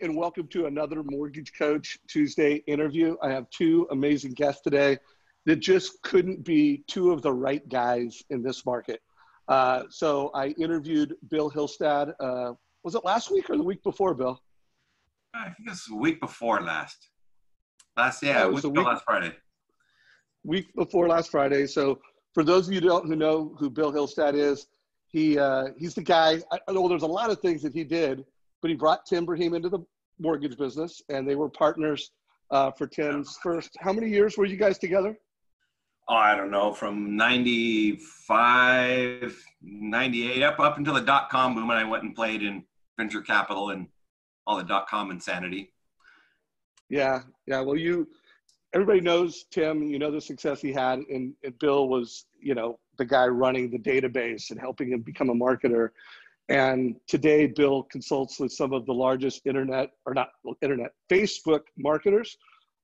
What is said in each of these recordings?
and welcome to another Mortgage Coach Tuesday interview. I have two amazing guests today that just couldn't be two of the right guys in this market. Uh, so I interviewed Bill Hillstad. Uh, was it last week or the week before, Bill? I think it's the week before last. Last, yeah, it was the week, last Friday. Week before last Friday. So for those of you who don't who know who Bill Hillstad is, he uh, he's the guy. I know there's a lot of things that he did but he brought Tim Braheem into the mortgage business, and they were partners uh, for Tim's first. How many years were you guys together? Oh, I don't know, from 95, 98, up, up until the dot com boom, and I went and played in venture capital and all the dot com insanity. Yeah, yeah. Well, you, everybody knows Tim, you know the success he had, and, and Bill was, you know, the guy running the database and helping him become a marketer. And today, Bill consults with some of the largest internet, or not internet, Facebook marketers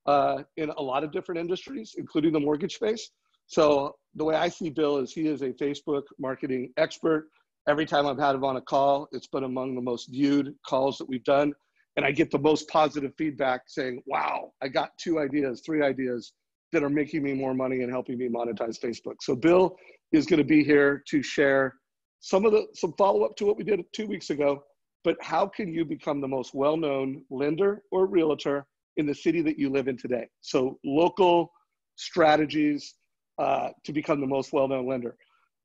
uh, in a lot of different industries, including the mortgage space. So the way I see Bill is he is a Facebook marketing expert. Every time I've had him on a call, it's been among the most viewed calls that we've done. And I get the most positive feedback saying, wow, I got two ideas, three ideas that are making me more money and helping me monetize Facebook. So Bill is going to be here to share some of the some follow up to what we did two weeks ago. But how can you become the most well known lender or realtor in the city that you live in today? So local strategies uh, to become the most well known lender.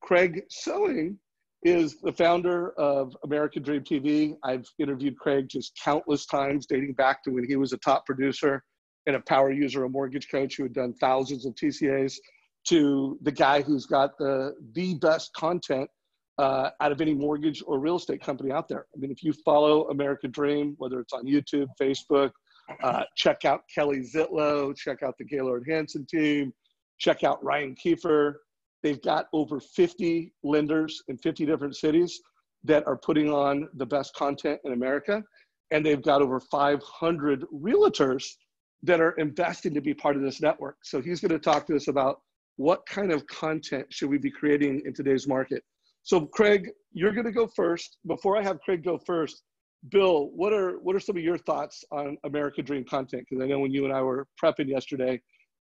Craig Sewing is the founder of American Dream TV. I've interviewed Craig just countless times, dating back to when he was a top producer and a power user, a mortgage coach who had done thousands of TCAs, to the guy who's got the the best content uh, out of any mortgage or real estate company out there. I mean, if you follow American Dream, whether it's on YouTube, Facebook, uh, check out Kelly Zitlow, check out the Gaylord Hanson team, check out Ryan Kiefer. They've got over 50 lenders in 50 different cities that are putting on the best content in America. And they've got over 500 realtors that are investing to be part of this network. So he's going to talk to us about what kind of content should we be creating in today's market so, Craig, you're going to go first. Before I have Craig go first, Bill, what are what are some of your thoughts on American Dream content? Because I know when you and I were prepping yesterday,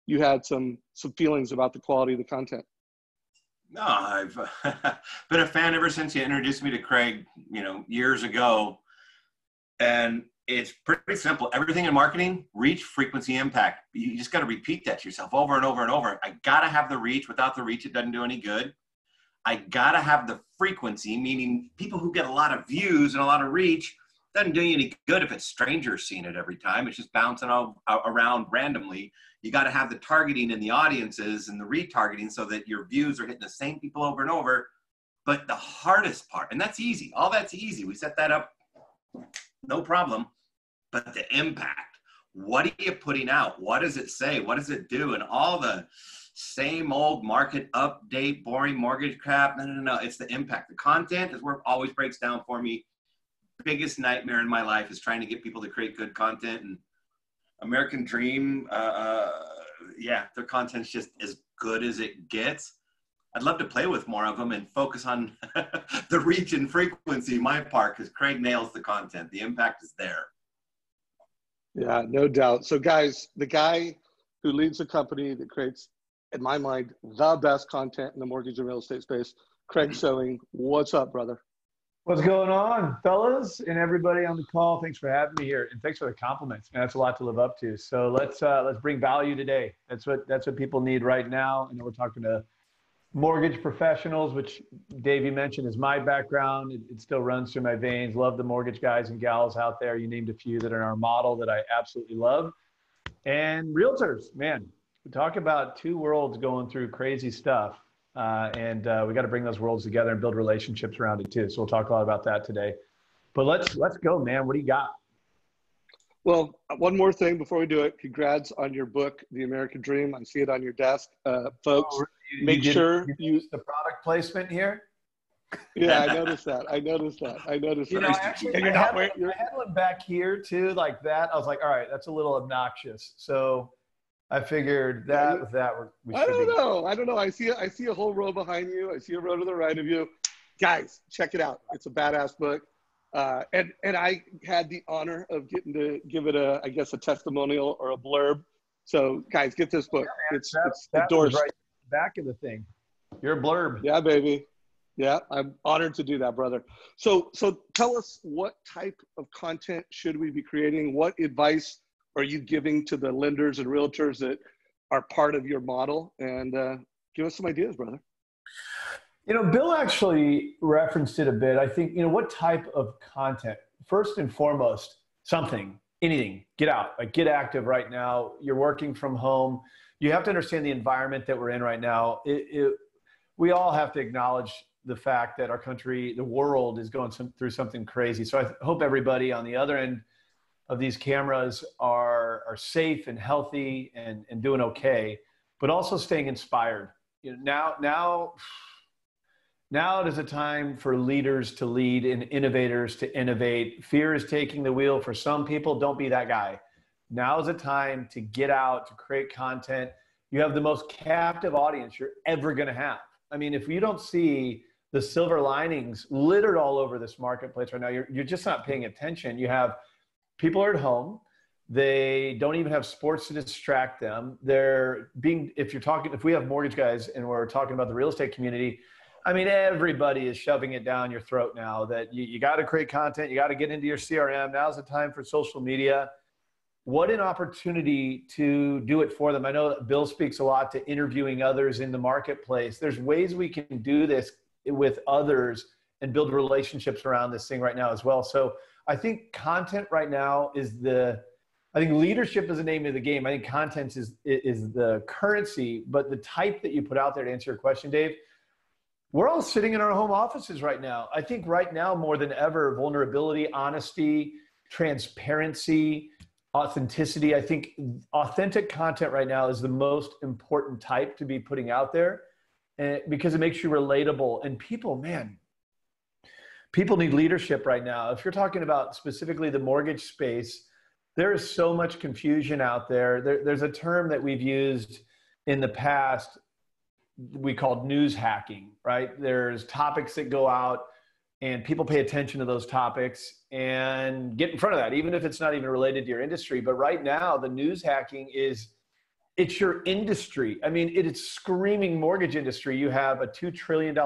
you had some some feelings about the quality of the content. No, I've been a fan ever since you introduced me to Craig, you know, years ago. And it's pretty simple. Everything in marketing, reach, frequency, impact. You just got to repeat that to yourself over and over and over. I got to have the reach. Without the reach, it doesn't do any good. I gotta have the frequency, meaning people who get a lot of views and a lot of reach doesn't do you any good if it's strangers seeing it every time. It's just bouncing all, uh, around randomly. You got to have the targeting in the audiences and the retargeting so that your views are hitting the same people over and over. But the hardest part, and that's easy, all that's easy. We set that up, no problem. But the impact, what are you putting out? What does it say? What does it do? And all the same old market update, boring mortgage crap. No, no, no. It's the impact. The content is where it always breaks down for me. Biggest nightmare in my life is trying to get people to create good content. And American Dream, uh, uh, yeah, their content's just as good as it gets. I'd love to play with more of them and focus on the reach and frequency, my part, because Craig nails the content. The impact is there. Yeah, no doubt. So, guys, the guy who leads the company that creates in my mind, the best content in the mortgage and real estate space. Craig Sewing, what's up, brother? What's going on, fellas, and everybody on the call? Thanks for having me here, and thanks for the compliments. Man, that's a lot to live up to. So let's uh, let's bring value today. That's what that's what people need right now. And we're talking to mortgage professionals, which Dave you mentioned is my background. It, it, still runs through my veins. Love the mortgage guys and gals out there. You named a few that are in our model that I absolutely love. And realtors, man, we talk about two worlds going through crazy stuff. Uh, and uh, we got to bring those worlds together and build relationships around it too. So we'll talk a lot about that today. But let's let's go, man. What do you got? Well, one more thing before we do it. Congrats on your book, The American Dream. I see it on your desk, uh, folks. Oh, you, make you sure you, use the product placement here. Yeah, I noticed that. I noticed that. I noticed that. you that. Know, actually, I, had, I had one back here too, like that. I was like, all right, that's a little obnoxious. So I figured that with that we I don't be. know. I don't know. I see I see a whole row behind you. I see a row to the right of you. Guys, check it out. It's a badass book. Uh, and and I had the honor of getting to give it a, I guess, a testimonial or a blurb. So guys, get this book. Yeah, it's that, it's that endorsed. right back of the thing. Your blurb. Yeah, baby. Yeah, I'm honored to do that, brother. So so tell us what type of content should we be creating? What advice are you giving to the lenders and realtors that are part of your model? And uh, give us some ideas, brother. You know, Bill actually referenced it a bit. I think, you know, what type of content? First and foremost, something, anything, get out, like get active right now. You're working from home. You have to understand the environment that we're in right now. It, it, we all have to acknowledge the fact that our country, the world is going some, through something crazy. So I th- hope everybody on the other end of these cameras are, are safe and healthy and, and doing okay, but also staying inspired. You know, now, now, now it is a time for leaders to lead and innovators to innovate. Fear is taking the wheel for some people. Don't be that guy. Now is a time to get out, to create content. You have the most captive audience you're ever going to have. I mean, if you don't see the silver linings littered all over this marketplace right now, you're, you're just not paying attention. You have people are at home. They don't even have sports to distract them. They're being, if you're talking, if we have mortgage guys and we're talking about the real estate community, I mean, everybody is shoving it down your throat now that you, you got to create content, you got to get into your CRM. Now's the time for social media. What an opportunity to do it for them. I know Bill speaks a lot to interviewing others in the marketplace. There's ways we can do this with others and build relationships around this thing right now as well. So I think content right now is the, I think leadership is the name of the game. I think content is, is the currency, but the type that you put out there to answer your question, Dave, we're all sitting in our home offices right now. I think right now more than ever, vulnerability, honesty, transparency, authenticity. I think authentic content right now is the most important type to be putting out there because it makes you relatable. And people, man, people need leadership right now. If you're talking about specifically the mortgage space, there is so much confusion out there. there there's a term that we've used in the past we called news hacking, right? There's topics that go out and people pay attention to those topics and get in front of that, even if it's not even related to your industry. But right now, the news hacking is it's your industry. I mean, it is screaming mortgage industry. You have a $2 trillion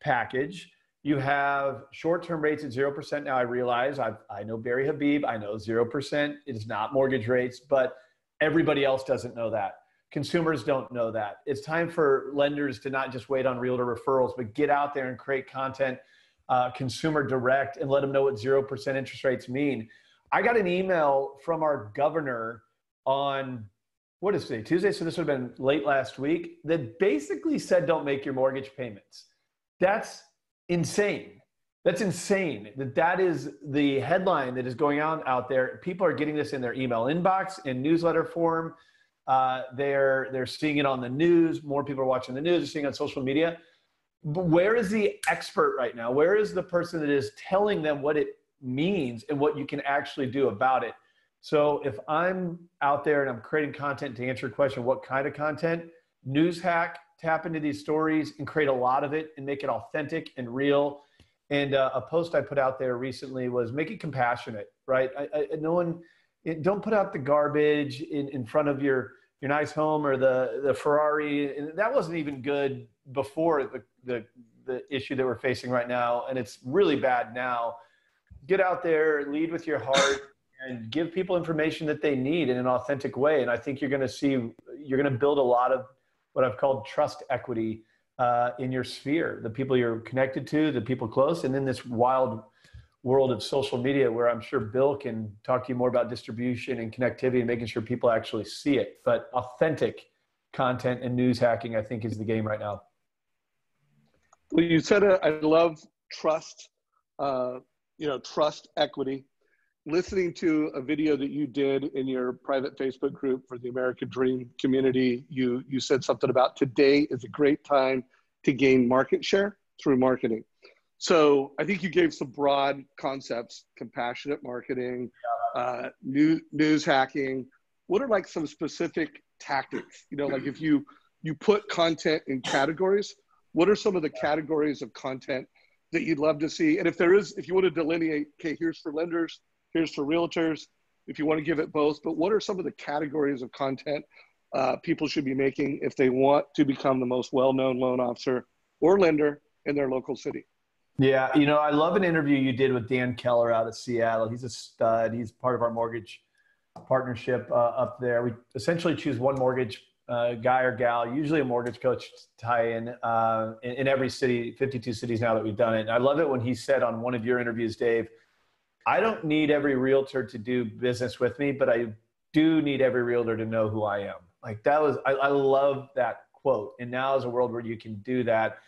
package. You have short-term rates at 0% now. I realize i I know Barry Habib. I know 0% is not mortgage rates, but everybody else doesn't know that. Consumers don't know that. It's time for lenders to not just wait on realtor referrals, but get out there and create content, uh, consumer direct, and let them know what 0% interest rates mean. I got an email from our governor on what is today? Tuesday. So this would have been late last week that basically said don't make your mortgage payments. That's insane. That's insane. That that is the headline that is going on out there. People are getting this in their email inbox in newsletter form. Uh, they're they're seeing it on the news. More people are watching the news. They're seeing it on social media. But where is the expert right now? Where is the person that is telling them what it means and what you can actually do about it? So if I'm out there and I'm creating content to answer a question, what kind of content? News hack, tap into these stories and create a lot of it and make it authentic and real. And uh, a post I put out there recently was make it compassionate, right? I, I, no one, it, don't put out the garbage in, in front of your your nice home or the the Ferrari. And that wasn't even good before the the the issue that we're facing right now, and it's really bad now. Get out there, lead with your heart, and give people information that they need in an authentic way. And I think you're going to see you're going to build a lot of what I've called trust equity uh, in your sphere, the people you're connected to, the people close, and then this wild world of social media where I'm sure Bill can talk to you more about distribution and connectivity and making sure people actually see it. But authentic content and news hacking, I think, is the game right now. Well, you said uh, I love trust, uh, you know, trust equity. Listening to a video that you did in your private Facebook group for the American Dream community, you you said something about today is a great time to gain market share through marketing. So I think you gave some broad concepts: compassionate marketing, uh, new, news hacking. What are like some specific tactics? You know, like if you you put content in categories, what are some of the categories of content that you'd love to see? And if there is, if you want to delineate, okay, here's for lenders, here's for realtors, if you want to give it both, but what are some of the categories of content uh, people should be making if they want to become the most well-known loan officer or lender in their local city? Yeah, you know, I love an interview you did with Dan Keller out of Seattle. He's a stud. He's part of our mortgage partnership uh, up there. We essentially choose one mortgage uh, guy or gal, usually a mortgage coach, tie in, uh, in, in every city, 52 cities now that we've done it. And I love it when he said on one of your interviews, Dave, I don't need every realtor to do business with me, but I do need every realtor to know who I am. Like that was, I, I love that quote. And now is a world where you can do that.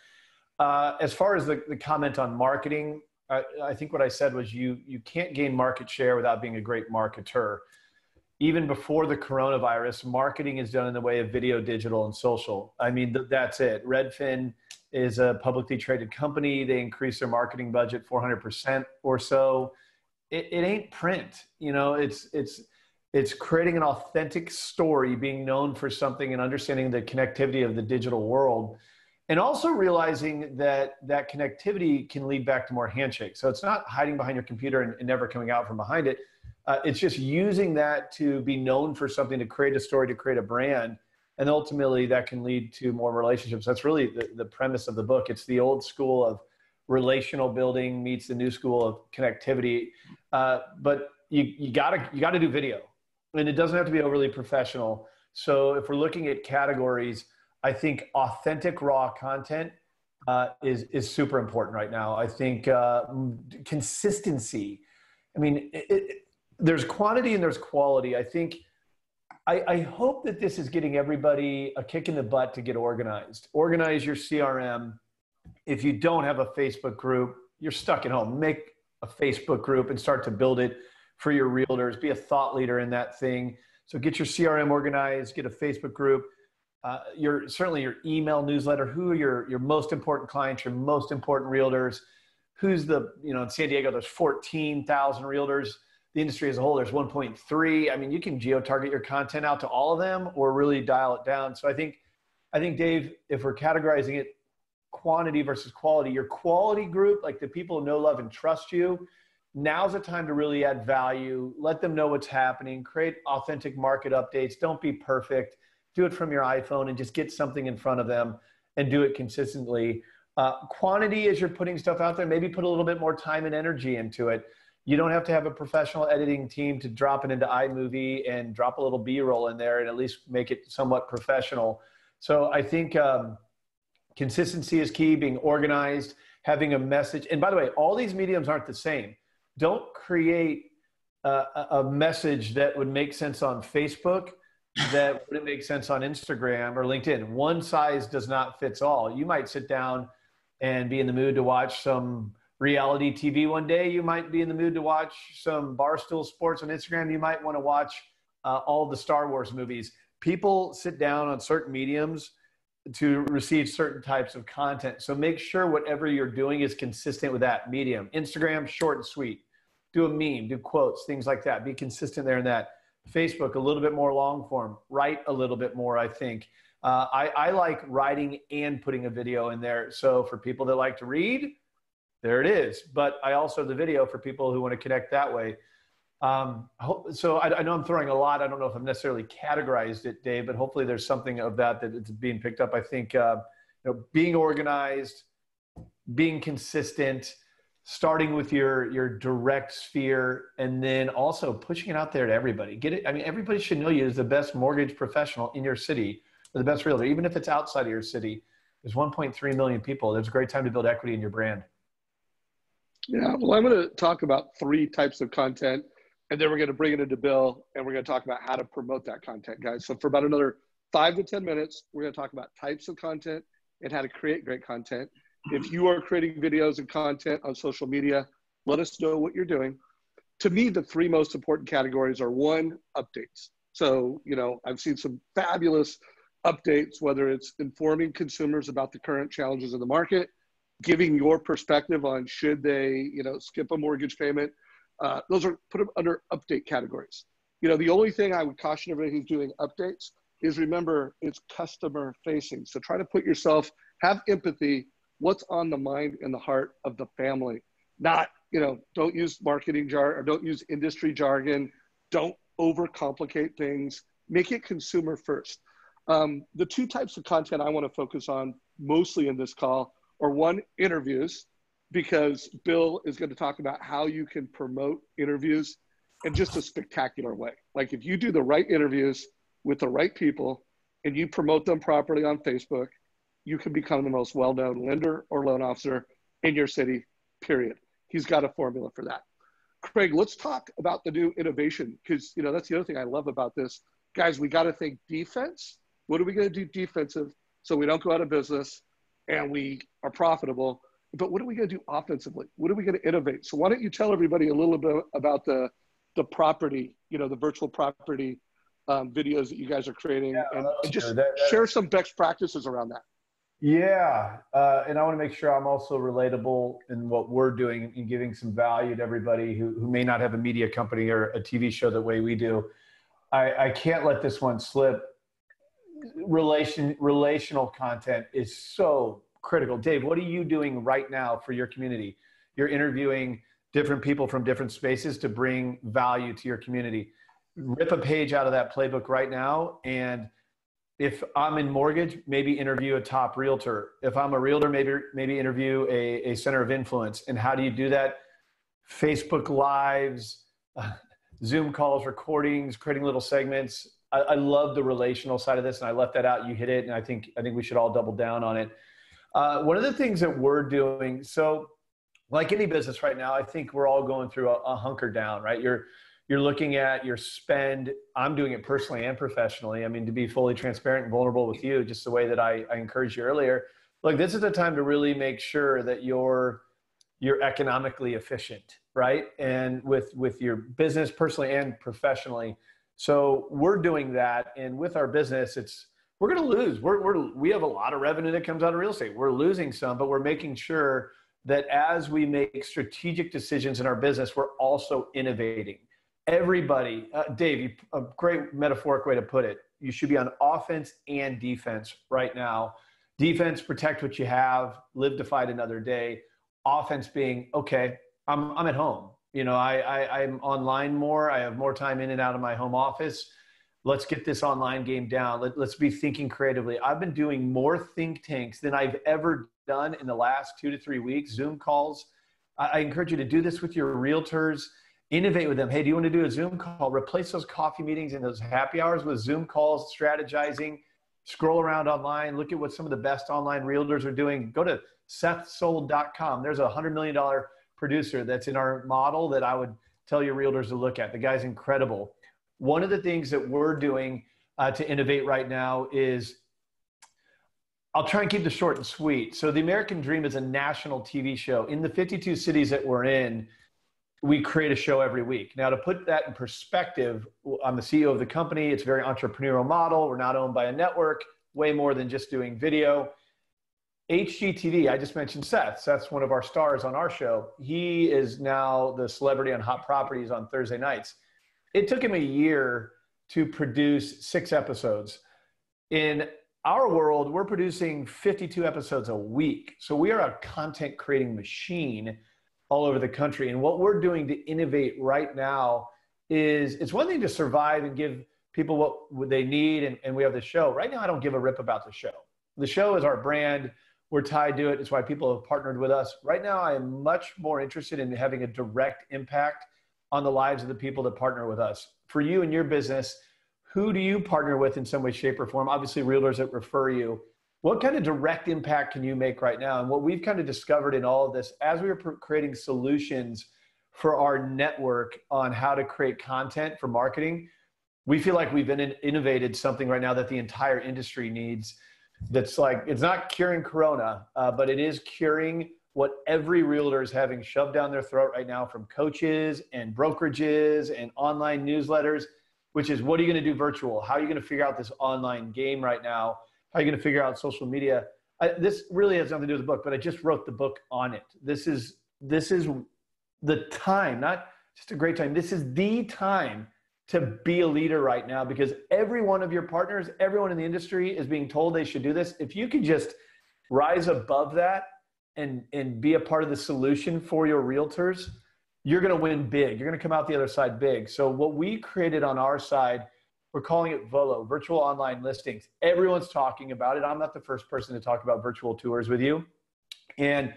Uh, as far as the, the comment on marketing, I, I think what I said was you, you can't gain market share without being a great marketer. Even before the coronavirus, marketing is done in the way of video, digital, and social. I mean, th- that's it. Redfin is a publicly traded company. They increase their marketing budget 400% or so it, it ain't print. You know, it's it's it's creating an authentic story, being known for something, and understanding the connectivity of the digital world, and also realizing that that connectivity can lead back to more handshakes. So it's not hiding behind your computer and, and never coming out from behind it. Uh, it's just using that to be known for something, to create a story, to create a brand, and ultimately that can lead to more relationships. That's really the, the premise of the book. It's the old school of relational building meets the new school of connectivity. Uh, but you, you gotta you gotta do video, and it doesn't have to be overly professional. So if we're looking at categories, I think authentic raw content uh, is is super important right now. I think uh, consistency. I mean, it, it, there's quantity and there's quality. I think. I, I, hope that this is getting everybody a kick in the butt to get organized. Organize your CRM, if you don't have a Facebook group, you're stuck at home. Make a Facebook group and start to build it for your realtors. Be a thought leader in that thing. So get your CRM organized, get a Facebook group. Uh, your certainly your email newsletter. Who are your your most important clients? Your most important realtors? Who's the you know in San Diego? There's 14,000 realtors. The industry as a whole, there's 1.3. I mean, you can geo target your content out to all of them, or really dial it down. So I think, I think Dave, if we're categorizing it quantity versus quality. Your quality group, like the people who know, love, and trust you, now's the time to really add value. Let them know what's happening. Create authentic market updates. Don't be perfect. Do it from your iPhone and just get something in front of them and do it consistently. Uh, quantity as you're putting stuff out there, maybe put a little bit more time and energy into it. You don't have to have a professional editing team to drop it into iMovie and drop a little B roll in there and at least make it somewhat professional. So I think um, Consistency is key, being organized, having a message. And by the way, all these mediums aren't the same. Don't create a, a message that would make sense on Facebook that wouldn't make sense on Instagram or LinkedIn. One size does not fits all. You might sit down and be in the mood to watch some reality TV one day. You might be in the mood to watch some barstool sports on Instagram. You might want to watch uh, all the Star Wars movies. People sit down on certain mediums to receive certain types of content. So make sure whatever you're doing is consistent with that medium. Instagram, short and sweet. Do a meme, do quotes, things like that. Be consistent there in that. Facebook, a little bit more long form. Write a little bit more, I think. Uh, I, I like writing and putting a video in there. So for people that like to read, there it is. But I also the video for people who want to connect that way. Um, so I, I, know I'm throwing a lot. I don't know if I've necessarily categorized it, Dave, but hopefully there's something of that that it's being picked up. I think uh, you know, being organized, being consistent, starting with your your direct sphere, and then also pushing it out there to everybody. Get it. I mean, everybody should know you as the best mortgage professional in your city, or the best realtor, even if it's outside of your city. There's 1.3 million people. There's a great time to build equity in your brand. Yeah, well, I'm going to talk about three types of content and then we're going to bring it into Bill and we're going to talk about how to promote that content, guys. So for about another five to 10 minutes, we're going to talk about types of content and how to create great content. If you are creating videos and content on social media, let us know what you're doing. To me, the three most important categories are one, updates. So, you know, I've seen some fabulous updates, whether it's informing consumers about the current challenges in the market, giving your perspective on should they, you know, skip a mortgage payment, uh, those are put under update categories. You know, the only thing I would caution everybody who's doing updates is remember it's customer facing. So try to put yourself, have empathy, what's on the mind and the heart of the family. Not, you know, don't use marketing jar or don't use industry jargon. Don't overcomplicate things. Make it consumer first. Um, the two types of content I want to focus on mostly in this call are one, interviews, because Bill is going to talk about how you can promote interviews in just a spectacular way. Like if you do the right interviews with the right people and you promote them properly on Facebook, you can become the most well-known lender or loan officer in your city, period. He's got a formula for that. Craig, let's talk about the new innovation because you know that's the other thing I love about this. Guys, we got to think defense. What are we going to do defensive so we don't go out of business and we are profitable? But what are we going to do offensively? What are we going to innovate? So why don't you tell everybody a little bit about the the property, you know, the virtual property um, videos that you guys are creating, yeah, and, and, just that, share some best practices around that. Yeah, uh, and I want to make sure I'm also relatable in what we're doing and giving some value to everybody who, who may not have a media company or a TV show the way we do. I, I can't let this one slip. Relation relational content is so critical. Dave, what are you doing right now for your community? You're interviewing different people from different spaces to bring value to your community. Rip a page out of that playbook right now and if I'm in mortgage, maybe interview a top realtor. If I'm a realtor, maybe maybe interview a, a center of influence. And how do you do that? Facebook lives, Zoom calls, recordings, creating little segments. I, I, love the relational side of this, and I left that out. You hit it, and I think I think we should all double down on it. Uh, one of the things that we're doing, so like any business right now, I think we're all going through a, a hunker down. Right, you're you're looking at your spend. I'm doing it personally and professionally. I mean, to be fully transparent and vulnerable with you, just the way that I, I encouraged you earlier. Look, this is the time to really make sure that you're you're economically efficient, right? And with with your business personally and professionally. So we're doing that, and with our business, it's we're going to lose. We're, we're we have a lot of revenue that comes out of real estate. We're losing some, but we're making sure that as we make strategic decisions in our business, we're also innovating everybody, uh, Dave, a great metaphoric way to put it. You should be on offense and defense right now. Defense, protect what you have, live to fight another day. Offense being, okay, I'm, I'm at home. You know, I, I, I'm online more. I have more time in and out of my home office. Let's get this online game down. Let, let's be thinking creatively. I've been doing more think tanks than I've ever done in the last two to three weeks, Zoom calls. I, I encourage you to do this with your realtors innovate with them. Hey, do you want to do a Zoom call? Replace those coffee meetings and those happy hours with Zoom calls, strategizing, scroll around online, look at what some of the best online realtors are doing. Go to sethsold.com. There's a $100 million producer that's in our model that I would tell your realtors to look at. The guy's incredible. One of the things that we're doing uh, to innovate right now is I'll try and keep this short and sweet. So, The American Dream is a national TV show. In the 52 cities that we're in, we create a show every week. Now, to put that in perspective, I'm the CEO of the company. It's a very entrepreneurial model. We're not owned by a network, way more than just doing video. HGTV, I just mentioned Seth. Seth's one of our stars on our show. He is now the celebrity on Hot Properties on Thursday nights. It took him a year to produce six episodes. In our world, we're producing 52 episodes a week. So we are a content creating machine all over the country. And what we're doing to innovate right now is it's one thing to survive and give people what they need, and, and we have the show. Right now, I don't give a rip about the show. The show is our brand. We're tied to it. It's why people have partnered with us. Right now, I am much more interested in having a direct impact on the lives of the people that partner with us. For you and your business, who do you partner with in some way, shape, or form? Obviously, realtors that refer you what kind of direct impact can you make right now? And what we've kind of discovered in all of this, as we were creating solutions for our network on how to create content for marketing, we feel like we've innovated something right now that the entire industry needs. That's like it's not curing Corona, uh, but it is curing what every realtor is having shoved down their throat right now from coaches and brokerages and online newsletters, which is what are you going to do virtual? How are you going to figure out this online game right now? How are you going to figure out social media? I, this really has nothing to do with the book, but I just wrote the book on it. This is this is the time, not just a great time. This is the time to be a leader right now because every one of your partners, everyone in the industry is being told they should do this. If you can just rise above that and and be a part of the solution for your realtors, you're going to win big. You're going to come out the other side big. So what we created on our side, we're calling it Volo, virtual online listings. Everyone's talking about it. I'm not the first person to talk about virtual tours with you. And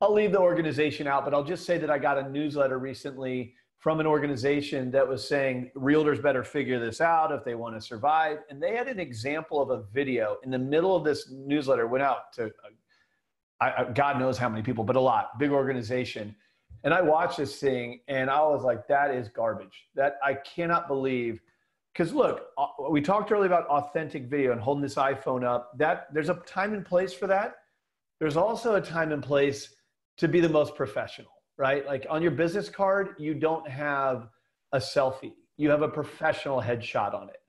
I'll leave the organization out, but I'll just say that I got a newsletter recently from an organization that was saying realtors better figure this out if they want to survive. And they had an example of a video in the middle of this newsletter, went out to uh, I, God knows how many people, but a lot, big organization. And I watched this thing and I was like, that is garbage. That I cannot believe. Because look, uh, we talked earlier about authentic video and holding this iPhone up. That there's a time and place for that. There's also a time and place to be the most professional, right? Like on your business card, you don't have a selfie. You have a professional headshot on it.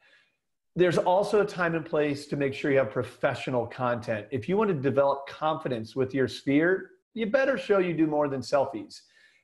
There's also a time and place to make sure you have professional content. If you want to develop confidence with your sphere, you better show you do more than selfies.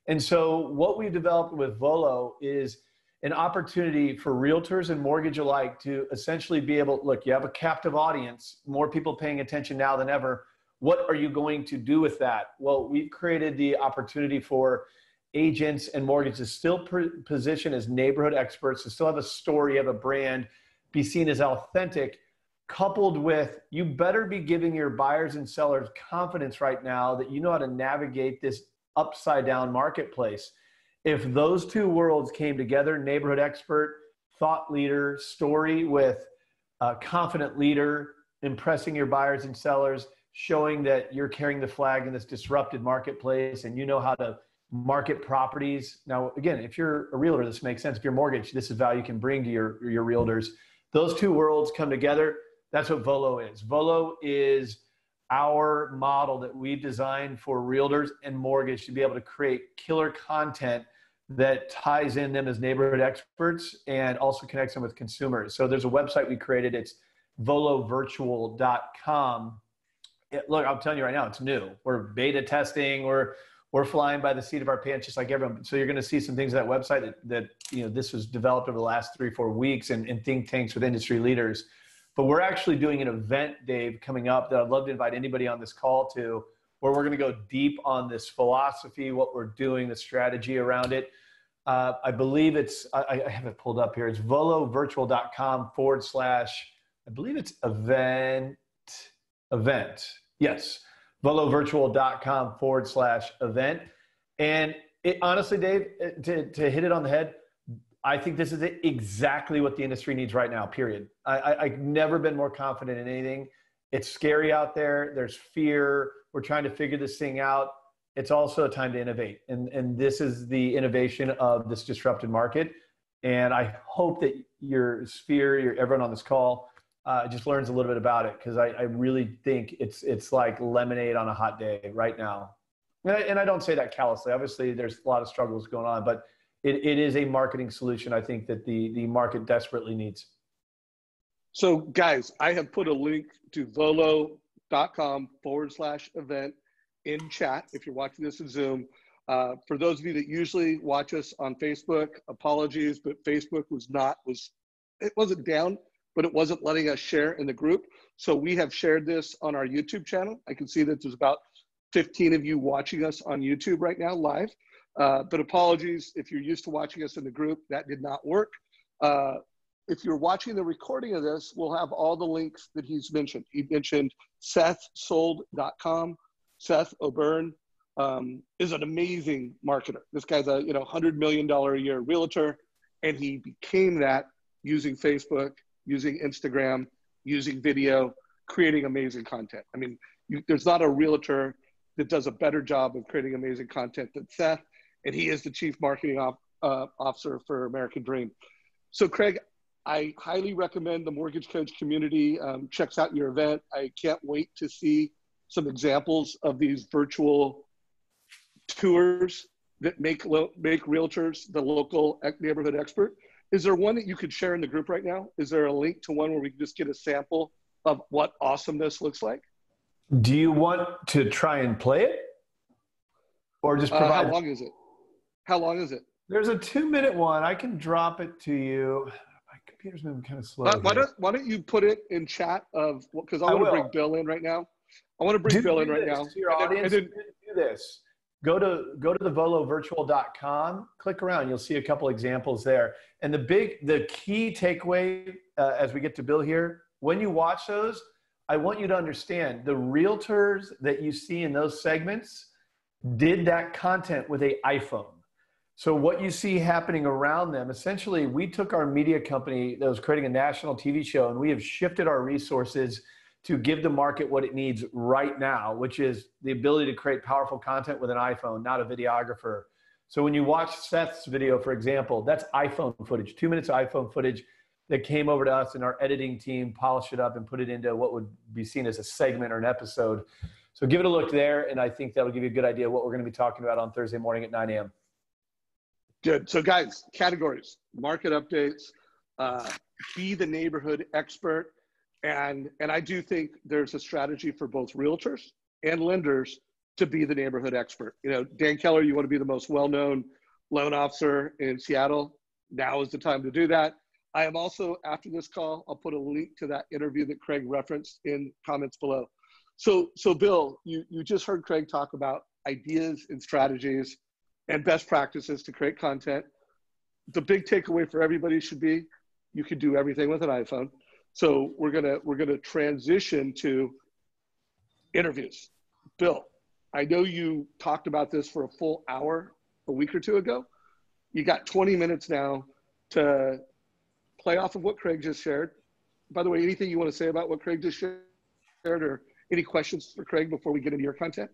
And so, what we've developed with Volo is an opportunity for realtors and mortgage alike to essentially be able look, you have a captive audience, more people paying attention now than ever. What are you going to do with that? Well, we've created the opportunity for agents and mortgages to still position as neighborhood experts, to still have a story, have a brand, be seen as authentic, coupled with you better be giving your buyers and sellers confidence right now that you know how to navigate this upside down marketplace. If those two worlds came together, neighborhood expert, thought leader, story with a confident leader, impressing your buyers and sellers, showing that you're carrying the flag in this disrupted marketplace and you know how to market properties. Now, again, if you're a realtor, this makes sense. If you're mortgage, this is value you can bring to your, your realtors. Those two worlds come together. That's what Volo is. Volo is our model that we've designed for realtors and mortgage to be able to create killer content that ties in them as neighborhood experts and also connects them with consumers. So there's a website we created. It's volovirtual.com. It, look, I'm telling you right now, it's new. We're beta testing. We're we're flying by the seat of our pants just like everyone. So you're going to see some things on that website that, that you know this was developed over the last three four weeks and, and think tanks with industry leaders. But we're actually doing an event, Dave, coming up that I'd love to invite anybody on this call to, where we're going to go deep on this philosophy, what we're doing, the strategy around it. Uh, I believe it's, I, I, have it pulled up here. It's volovirtual.com forward slash, I believe it's event, event. Yes, volovirtual.com forward slash event. And it, honestly, Dave, to, to hit it on the head, I think this is exactly what the industry needs right now, period. I, have never been more confident in anything. It's scary out there. There's fear. We're trying to figure this thing out. It's also a time to innovate. And, and this is the innovation of this disrupted market. And I hope that your sphere, your, everyone on this call, uh, just learns a little bit about it because I, I, really think it's it's like lemonade on a hot day right now. And I, and I, don't say that callously. Obviously, there's a lot of struggles going on, but it, it is a marketing solution I think that the the market desperately needs. So, guys, I have put a link to volo.com forward slash event in chat if you're watching this in Zoom. Uh, for those of you that usually watch us on Facebook, apologies, but Facebook was not was it wasn't down but it wasn't letting us share in the group. So we have shared this on our YouTube channel. I can see that there's about 15 of you watching us on YouTube right now live. Uh, but apologies if you're used to watching us in the group, that did not work. Uh, if you're watching the recording of this, we'll have all the links that he's mentioned. He mentioned SethSold.com. Seth O'Byrne um, is an amazing marketer. This guy's a you know hundred million dollar a year realtor, and he became that using Facebook using Instagram, using video, creating amazing content. I mean, you, there's not a realtor that does a better job of creating amazing content than Seth, and he is the chief marketing op, uh, officer for American Dream. So, Craig, I highly recommend the Mortgage Coach community um, checks out your event. I can't wait to see some examples of these virtual tours that make make realtors the local neighborhood expert. Is there one that you could share in the group right now? Is there a link to one where we can just get a sample of what awesomeness looks like? Do you want to try and play it? Or just provide? Uh, how long is it? How long is it? There's a two minute one. I can drop it to you. My computer's moving kind of slow. Uh, why, don't, why don't you put it in chat of, because I want to bring Bill in right now. I want to bring do, Bill in right now. To your audience, then, do this. Go to go to the volovirtual.com. Click around. You'll see a couple examples there. And the big, the key takeaway uh, as we get to Bill here, when you watch those, I want you to understand the realtors that you see in those segments did that content with a iPhone. So what you see happening around them, essentially, we took our media company that was creating a national TV show, and we have shifted our resources to give the market what it needs right now, which is the ability to create powerful content with an iPhone, not a videographer. So when you watch Seth's video, for example, that's iPhone footage, two minutes of iPhone footage that came over to us and our editing team polished it up and put it into what would be seen as a segment or an episode. So give it a look there, and I think that'll give you a good idea what we're going to be talking about on Thursday morning at 9 a.m. Good. So, guys, categories, market updates, uh, be the neighborhood expert, and and I do think there's a strategy for both realtors and lenders to be the neighborhood expert. You know, Dan Keller, you want to be the most well-known loan officer in Seattle. Now is the time to do that. I am also after this call, I'll put a link to that interview that Craig referenced in comments below. So, so Bill, you you just heard Craig talk about ideas and strategies and best practices to create content. The big takeaway for everybody should be you can do everything with an iPhone. So we're gonna we're gonna transition to interviews. Bill, I know you talked about this for a full hour a week or two ago. You got 20 minutes now to play off of what Craig just shared. By the way, anything you want to say about what Craig just shared or any questions for Craig before we get into your content?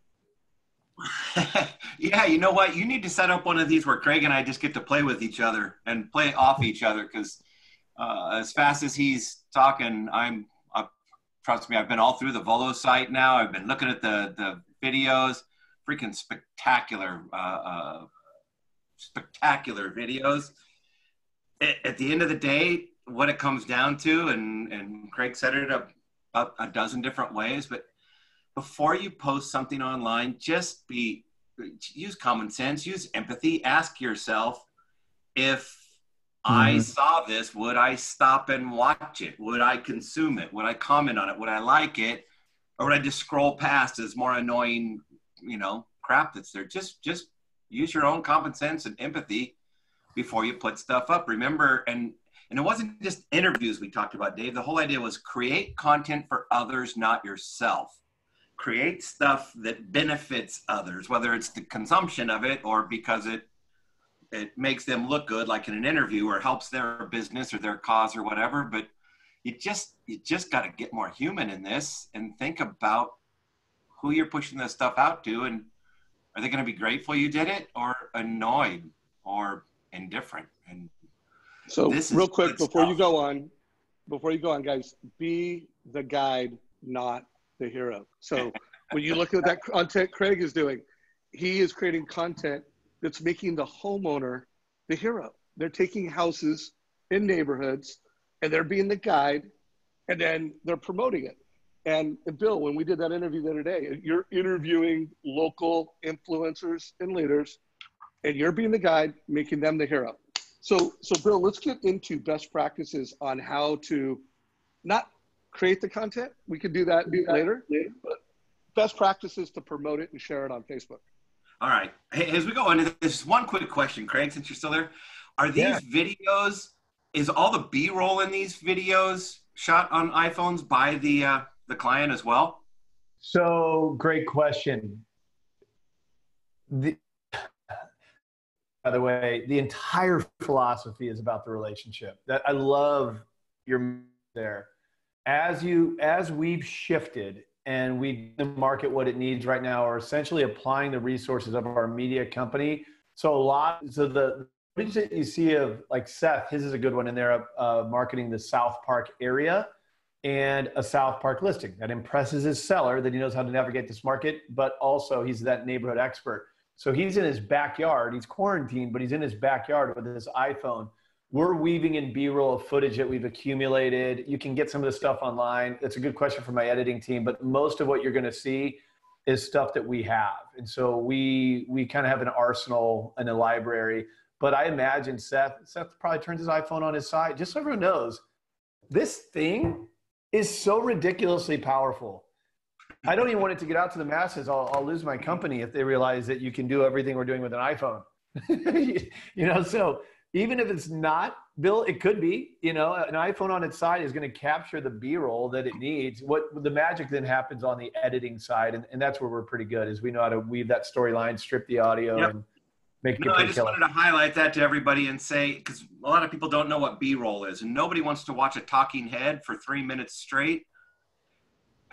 yeah, you know what? You need to set up one of these where Craig and I just get to play with each other and play off each other because uh, as fast as he's talking, I'm. Uh, trust me, I've been all through the Volo site now. I've been looking at the the videos, freaking spectacular, uh, uh spectacular videos. At, the end of the day, what it comes down to, and and Craig said it a, dozen different ways, but before you post something online, just be use common sense, use empathy. Ask yourself if. I mm-hmm. saw this, would I stop and watch it? Would I consume it? Would I comment on it? Would I like it? Or would I just scroll past as more annoying, you know, crap that's there? Just just use your own common sense and empathy before you put stuff up. Remember, and and it wasn't just interviews we talked about, Dave. The whole idea was create content for others, not yourself create stuff that benefits others, whether it's the consumption of it or because it it makes them look good, like in an interview, or helps their business or their cause or whatever. But you just you just got to get more human in this and think about who you're pushing this stuff out to, and are they going to be grateful you did it, or annoyed, or indifferent? And so, real quick before stuff. you go on, before you go on, guys, be the guide, not the hero. So when you look at that content Craig is doing, he is creating content that's making the homeowner the hero. They're taking houses in neighborhoods and they're being the guide and then they're promoting it. And, Bill, when we did that interview the other day, you're interviewing local influencers and leaders and you're being the guide, making them the hero. So, so Bill, let's get into best practices on how to not create the content. We could do that, do that later. later. But best practices to promote it and share it on Facebook. All right. Hey, as we go into this, one quick question, Craig, since you're still there. Are these yeah. videos, is all the B roll in these videos shot on iPhones by the, uh, the client as well? So, great question. The, by the way, the entire philosophy is about the relationship. That I love your there as you as we've shifted and we the market what it needs right now are essentially applying the resources of our media company. So a lot so the that you see of like seth his is a good one in there uh, marketing the south park area and a south park listing that impresses his seller that he knows how to navigate this market but also he's that neighborhood expert. So he's in his backyard he's quarantined but he's in his backyard with his iphone we're weaving in b-roll of footage that we've accumulated. You can get some of the stuff online. That's a good question for my editing team but most of what you're going to see is stuff that we have. And so we we kind of have an arsenal and a library but i imagine seth seth probably turns his iphone on his side. Just so everyone knows this thing is so ridiculously powerful. I don't even want it to get out to the masses. I'll, I'll lose my company if they realize that you can do everything we're doing with an iPhone. you know, so even if it's not bill it could be you know an iphone on its side is going to capture the b-roll that it needs what the magic then happens on the editing side and, and that's where we're pretty good is we know how to weave that storyline strip the audio yep. and make it no, i just killer. wanted to highlight that to everybody and say because a lot of people don't know what b-roll is and nobody wants to watch a talking head for three minutes straight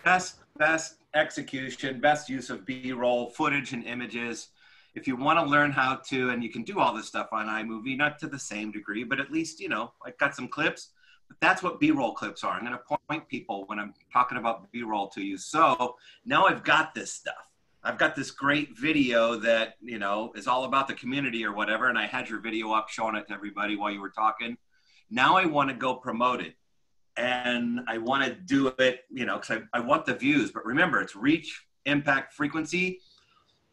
best best execution best use of b-roll footage and images if you want to learn how to, and you can do all this stuff on iMovie, not to the same degree, but at least, you know, I've got some clips. But that's what B-roll clips are. I'm going to point people when I'm talking about B-roll to you. So now I've got this stuff. I've got this great video that, you know, is all about the community or whatever. And I had your video up showing it to everybody while you were talking. Now I want to go promote it. And I want to do it, you know, because I, I want the views. But remember, it's reach, impact, frequency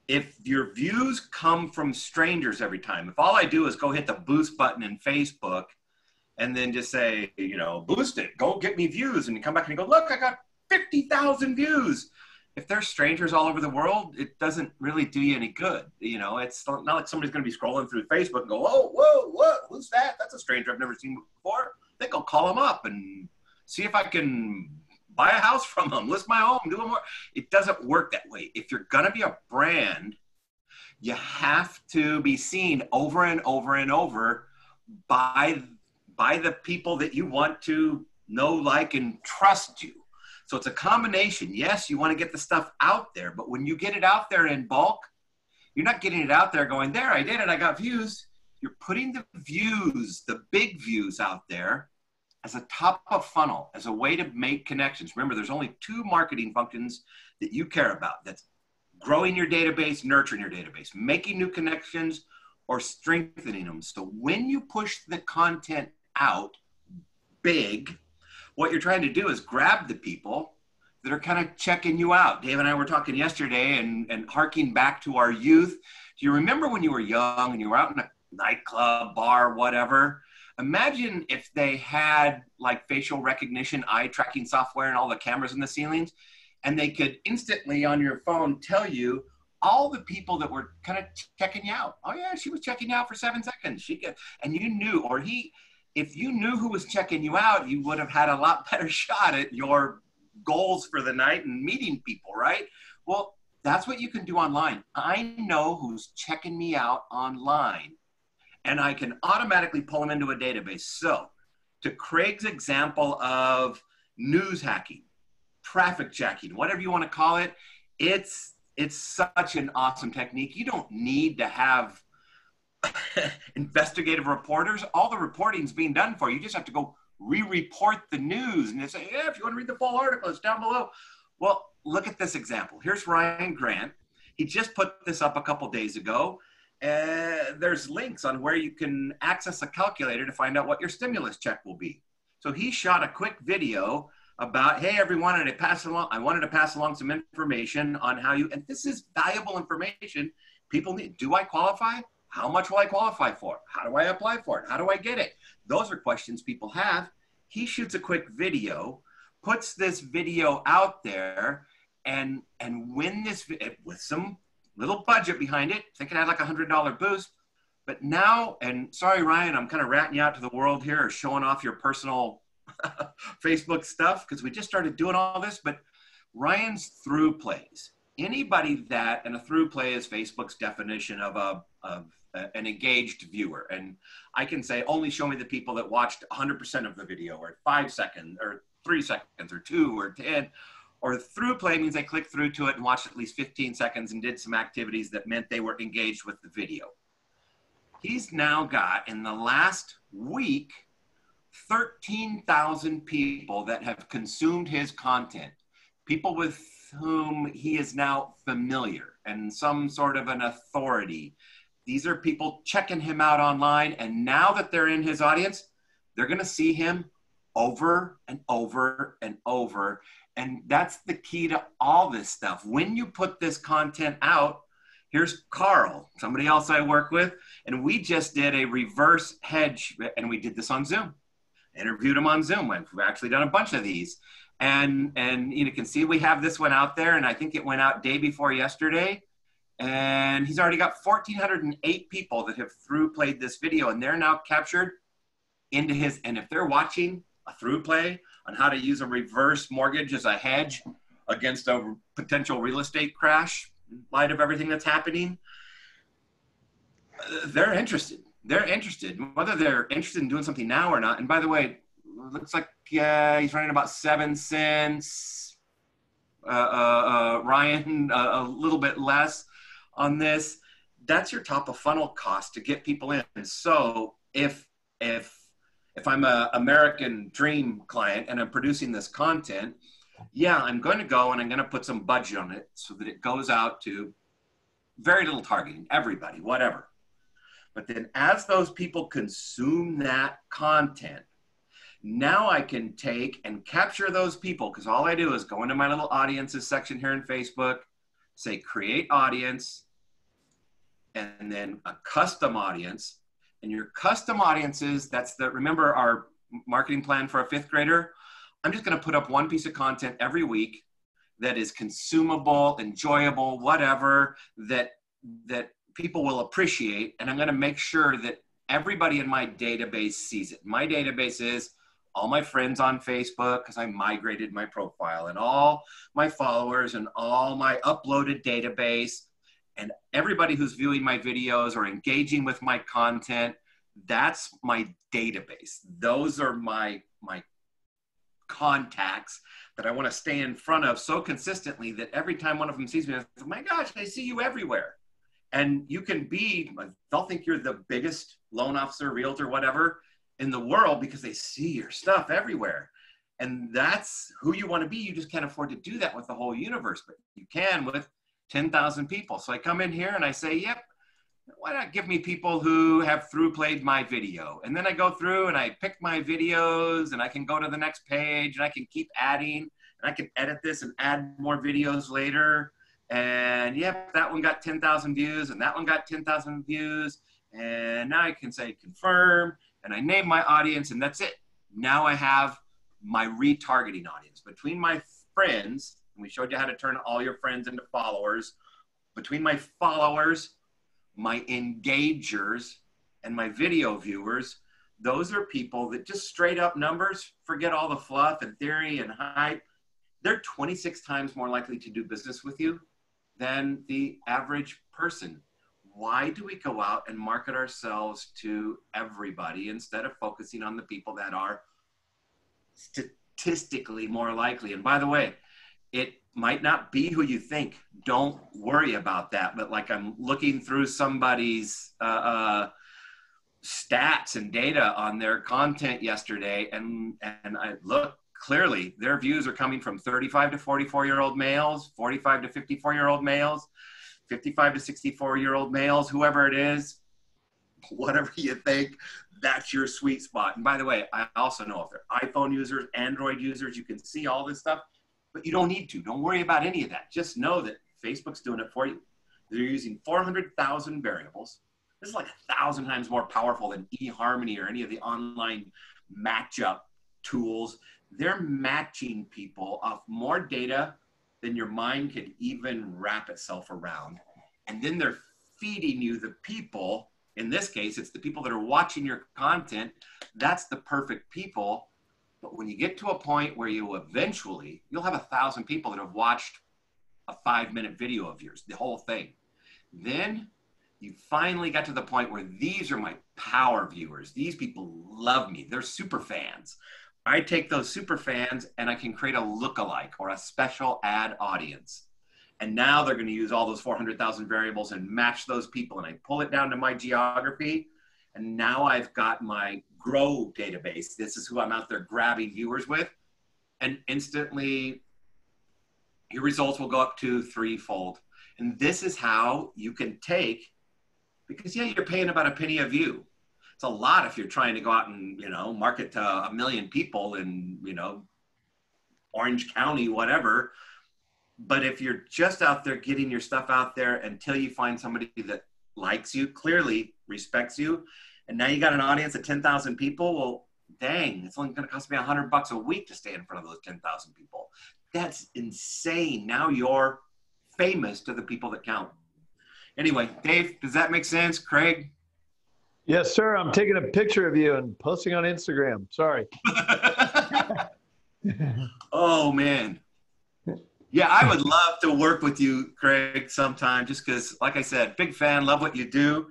if your views come from strangers every time, if all I do is go hit the boost button in Facebook and then just say, you know, boost it, go get me views, and you come back and you go, look, I got 50,000 views. If they're strangers all over the world, it doesn't really do you any good. You know, it's not like somebody's going to be scrolling through Facebook and go, oh, whoa, what? Who's that? That's a stranger I've never seen before. I think I'll call them up and see if I can buy a house from them, list my home, do more. It doesn't work that way. If you're gonna be a brand, you have to be seen over and over and over by by the people that you want to know, like, and trust you. So it's a combination. Yes, you want to get the stuff out there, but when you get it out there in bulk, you're not getting it out there going, there, I did it, I got views. You're putting the views, the big views out there as a top of funnel, as a way to make connections. Remember, there's only two marketing functions that you care about. That's growing your database, nurturing your database, making new connections, or strengthening them. So when you push the content out big, what you're trying to do is grab the people that are kind of checking you out. Dave and I were talking yesterday and, and harking back to our youth. Do you remember when you were young and you were out in a nightclub, bar, whatever? Imagine if they had like facial recognition, eye tracking software, and all the cameras in the ceilings, and they could instantly on your phone tell you all the people that were kind of checking you out. Oh yeah, she was checking you out for seven seconds. She could, and you knew, or he, if you knew who was checking you out, you would have had a lot better shot at your goals for the night and meeting people, right? Well, that's what you can do online. I know who's checking me out online and I can automatically pull them into a database. So, to Craig's example of news hacking, traffic jacking, whatever you want to call it, it's it's such an awesome technique. You don't need to have investigative reporters. All the reporting's being done for you. You just have to go re-report the news and they say, yeah, if you want to read the full article, it's down below. Well, look at this example. Here's Ryan Grant. He just put this up a couple days ago uh, there's links on where you can access a calculator to find out what your stimulus check will be. So he shot a quick video about, hey, everyone, and I pass along, I wanted to pass along some information on how you, and this is valuable information people need. Do I qualify? How much will I qualify for? How do I apply for it? How do I get it? Those are questions people have. He shoots a quick video, puts this video out there, and and when this with some little budget behind it. Think it had like a hundred dollar boost. But now, and sorry, Ryan, I'm kind of ratting you out to the world here or showing off your personal Facebook stuff because we just started doing all this. But Ryan's through plays. Anybody that, and a through play is Facebook's definition of a, of an engaged viewer. And I can say only show me the people that watched 100% of the video or five seconds or three seconds or two or 10 or through play means they clicked through to it and watched at least 15 seconds and did some activities that meant they were engaged with the video. He's now got in the last week 13,000 people that have consumed his content, people with whom he is now familiar and some sort of an authority. These are people checking him out online, and now that they're in his audience, they're going to see him over and over and over and that's the key to all this stuff. When you put this content out, here's Carl, somebody else I work with, and we just did a reverse hedge, and we did this on Zoom. interviewed him on Zoom. We've actually done a bunch of these. And, and you know, can see we have this one out there, and I think it went out day before yesterday. And he's already got 1,408 people that have through played this video, and they're now captured into his. And if they're watching a through play on how to use a reverse mortgage as a hedge against a potential real estate crash, in light of everything that's happening, they're interested. They're interested, whether they're interested in doing something now or not. And by the way, looks like yeah, he's running about seven cents. Uh, uh, uh, Ryan, a little bit less on this. That's your top of funnel cost to get people in. And So if if if I'm a American Dream client and I'm producing this content, yeah, I'm going to go and I'm going to put some budget on it so that it goes out to very little targeting, everybody, whatever. But then as those people consume that content, now I can take and capture those people because all I do is go into my little audiences section here in Facebook, say create audience, and then a custom audience. And your custom audiences, that's the, remember our marketing plan for a fifth grader? I'm just going to put up one piece of content every week that is consumable, enjoyable, whatever, that, that people will appreciate. And I'm going to make sure that everybody in my database sees it. My database is all my friends on Facebook because I migrated my profile and all my followers and all my uploaded database and everybody who's viewing my videos or engaging with my content that's my database those are my my contacts that I want to stay in front of so consistently that every time one of them sees me, I oh my gosh, I see you everywhere. And you can be, they'll think you're the biggest loan officer, realtor, whatever in the world because they see your stuff everywhere. And that's who you want to be. You just can't afford to do that with the whole universe, but you can with 10,000 people. So I come in here and I say, yep, why not give me people who have through played my video? And then I go through and I pick my videos and I can go to the next page and I can keep adding and I can edit this and add more videos later. And yep, that one got 10,000 views and that one got 10,000 views. And now I can say confirm and I name my audience and that's it. Now I have my retargeting audience between my friends. And we showed you how to turn all your friends into followers. Between my followers, my engagers, and my video viewers, those are people that just straight up numbers, forget all the fluff and theory and hype. They're 26 times more likely to do business with you than the average person why do we go out and market ourselves to everybody instead of focusing on the people that are statistically more likely? And by the way, it might not be who you think. Don't worry about that. But like I'm looking through somebody's uh, uh, stats and data on their content yesterday, and and I look clearly their views are coming from 35 to 44 year old males, 45 to 54 year old males 55 to 64 year old males, whoever it is, whatever you think, that's your sweet spot. And by the way, I also know if they're iPhone users, Android users, you can see all this stuff, but you don't need to. Don't worry about any of that. Just know that Facebook's doing it for you. They're using 400,000 variables. This is like a thousand times more powerful than eHarmony or any of the online matchup tools. They're matching people off more data than your mind could even wrap itself around. And then they're feeding you the people. In this case, it's the people that are watching your content. That's the perfect people. But when you get to a point where you eventually, you'll have a thousand people that have watched a five minute video of yours, the whole thing. Then you finally got to the point where these are my power viewers. These people love me. They're super fans. I take those super fans and I can create a lookalike or a special ad audience. And now they're going to use all those 400,000 variables and match those people. And I pull it down to my geography. And now I've got my grow database. This is who I'm out there grabbing viewers with. And instantly, your results will go up to threefold. And this is how you can take, because yeah, you're paying about a penny a view it's a lot if you're trying to go out and you know market to a million people in you know Orange County, whatever. But if you're just out there getting your stuff out there until you find somebody that likes you, clearly respects you, and now you got an audience of 10,000 people, well, dang, it's only going to cost me a hundred bucks a week to stay in front of those 10,000 people. That's insane. Now you're famous to the people that count. Anyway, Dave, does that make sense? Craig? Yes, sir. I'm taking a picture of you and posting on Instagram. Sorry. oh, man. Yeah, I would love to work with you, Craig, sometime just because, like I said, big fan, love what you do.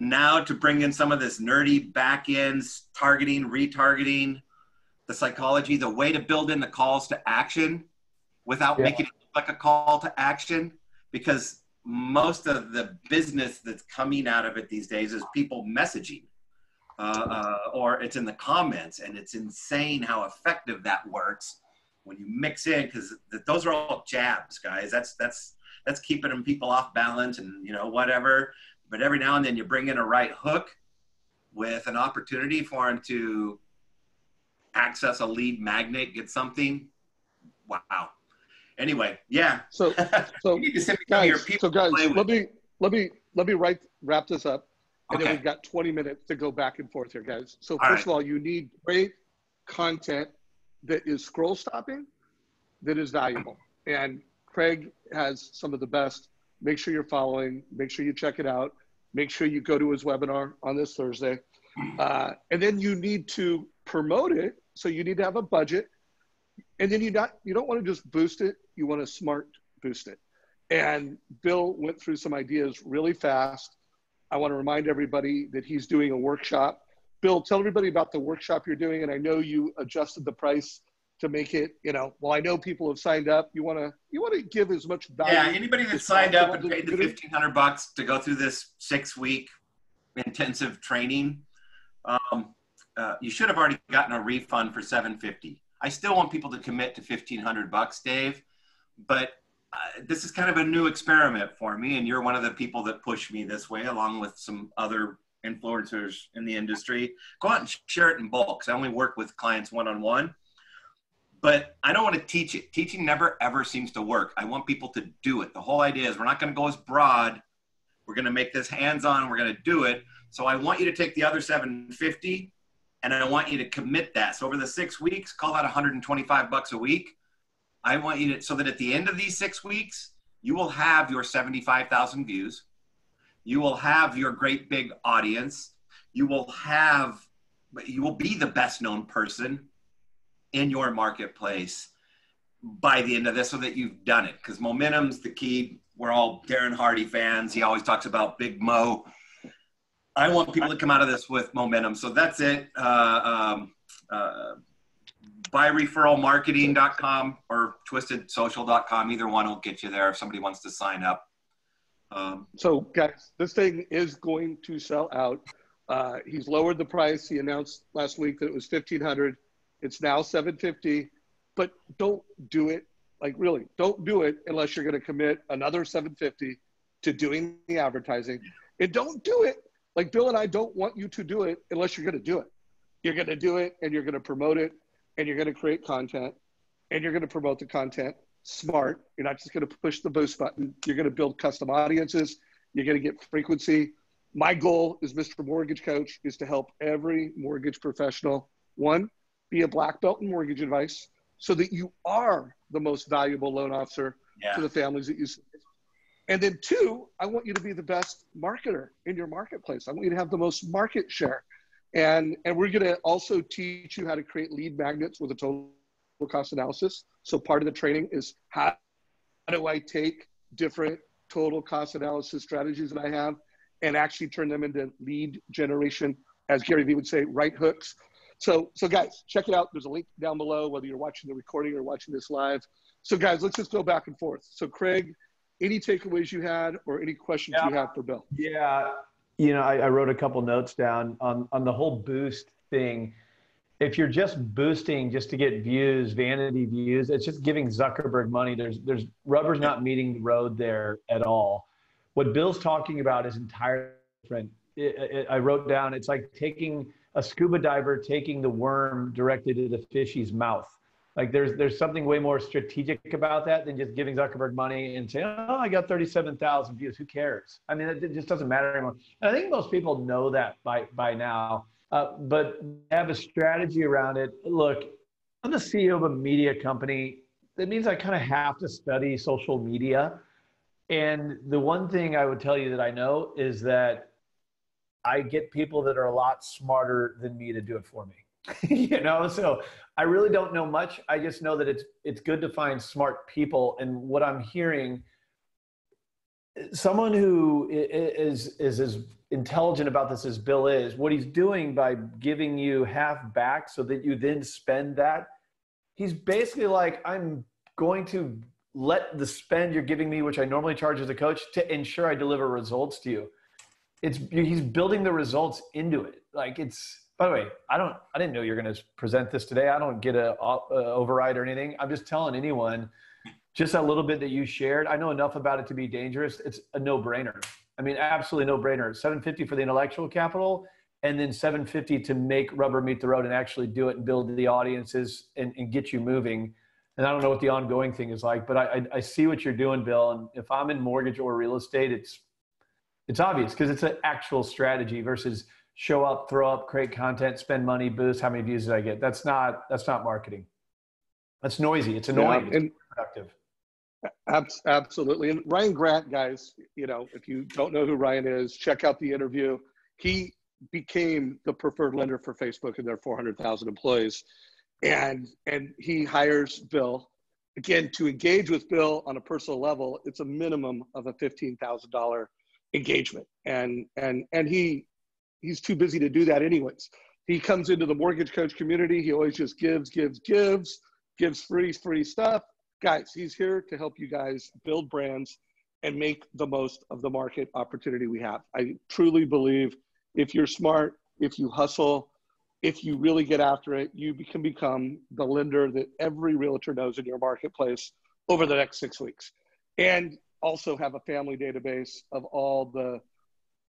Now to bring in some of this nerdy back ends, targeting, retargeting, the psychology, the way to build in the calls to action without yeah. making it look like a call to action because most of the business that's coming out of it these days is people messaging uh, uh, or it's in the comments and it's insane how effective that works when you mix in because th- those are all jabs guys that's that's that's keeping them people off balance and you know whatever but every now and then you bring in a right hook with an opportunity for him to access a lead magnet get something wow anyway yeah so so guys, so guys let me let me let me write wrap this up and okay. then we've got 20 minutes to go back and forth here guys so first right. of all you need great content that is scroll stopping that is valuable. And Craig has some of the best. Make sure you're following, make sure you check it out, make sure you go to his webinar on this Thursday. Uh, and then you need to promote it. So you need to have a budget. And then you not you don't want to just boost it, you want to smart boost it. And Bill went through some ideas really fast. I want to remind everybody that he's doing a workshop Bill, tell everybody about the workshop you're doing, and I know you adjusted the price to make it. You know, well, I know people have signed up. You want to you want to give as much value. Yeah, anybody that signed up and paid the fifteen hundred bucks to go through this six week intensive training, um, uh, you should have already gotten a refund for seven fifty. I still want people to commit to fifteen hundred bucks, Dave, but uh, this is kind of a new experiment for me, and you're one of the people that pushed me this way, along with some other influencers in the industry, go out and share it in bulk. I only work with clients one on one, but I don't want to teach it. Teaching never ever seems to work. I want people to do it. The whole idea is we're not going to go as broad. We're going to make this hands on. We're going to do it. So I want you to take the other 750 and I want you to commit that. So over the six weeks, call that 125 bucks a week. I want you to, so that at the end of these six weeks, you will have your 75,000 views you will have your great big audience you will have you will be the best known person in your marketplace by the end of this so that you've done it. Because momentum's the key. We're all darren hardy fans. He always talks about big mo. I want people to come out of this with momentum. So that's it. Uh, um, uh, buyreferralmarketing.com or twistedsocial.com either one will get you there if somebody wants to sign up. Um, so, guys, this thing is going to sell out. Uh, he's lowered the price. He announced last week that it was fifteen hundred. It's now seven fifty. But don't do it. Like really, don't do it unless you're going to commit another seven fifty to doing the advertising. And don't do it like Bill and I don't want you to do it unless you're going to do it. You're going to do it, and you're going to promote it, and you're going to create content, and you're going to promote the content, smart. You're not just going to push the boost button. You're going to build custom audiences. You're going to get frequency. My goal as Mr. Mortgage Coach is to help every mortgage professional, one, be a black belt in mortgage advice so that you are the most valuable loan officer yeah. to the families that you serve. And then two, I want you to be the best marketer in your marketplace. I want you to have the most market share. And, and we're going to also teach you how to create lead magnets with a total cost analysis. So part of the training is how, how do I take different total cost analysis strategies that I have and actually turn them into lead generation, as Gary Vee would say, right hooks. So, so guys, check it out. There's a link down below, whether you're watching the recording or watching this live. So guys, let's just go back and forth. So Craig, any takeaways you had or any questions yeah. you have for Bill? Yeah, you know, I, I wrote a couple notes down on, on the whole boost thing if you're just boosting just to get views, vanity views, it's just giving Zuckerberg money. There's there's rubber's not meeting the road there at all. What Bill's talking about is entirely different. It, it, I wrote down it's like taking a scuba diver taking the worm directly to the fishy's mouth. Like there's there's something way more strategic about that than just giving Zuckerberg money and saying, "Oh, I got 37,000 views. Who cares?" I mean, it, it just doesn't matter anymore. And I think most people know that by by now Uh, but have a strategy around it. Look, I'm the CEO of a media company. That means I kind of have to study social media. And the one thing I would tell you that I know is that I get people that are a lot smarter than me to do it for me. you know, so I really don't know much. I just know that it's it's good to find smart people. And what I'm hearing, someone who is is as intelligent about this as Bill is, what he's doing by giving you half back so that you then spend that, he's basically like, I'm going to let the spend you're giving me, which I normally charge as a coach, to ensure I deliver results to you. It's he's building the results into it. Like it's by the way, I don't, I didn't know you're going to present this today. I don't get a, a override or anything. I'm just telling anyone, just a little bit that you shared. I know enough about it to be dangerous. It's a no-brainer. I mean, absolutely no-brainer. 750 for the intellectual capital, and then 750 to make rubber meet the road and actually do it and build the audiences and, and get you moving. And I don't know what the ongoing thing is like, but I, I, I see what you're doing, Bill. And if I'm in mortgage or real estate, it's it's obvious because it's an actual strategy versus show up, throw up, create content, spend money, boost. How many views did I get? That's not that's not marketing. That's noisy. It's annoying. Yeah, and, it's productive. Absolutely. And Ryan Grant, guys, you know, if you don't know who Ryan is, check out the interview. He became the preferred lender for Facebook and their 400,000 employees. And, and he hires Bill again to engage with Bill on a personal level. It's a minimum of a $15,000 engagement. And, and, and he he's too busy to do that anyways. He comes into the mortgage coach community. He always just gives, gives, gives, gives free, free stuff. Guys, he's here to help you guys build brands and make the most of the market opportunity we have. I truly believe if you're smart, if you hustle, if you really get after it, you can become the lender that every realtor knows in your marketplace over the next six weeks. And also have a family database of all the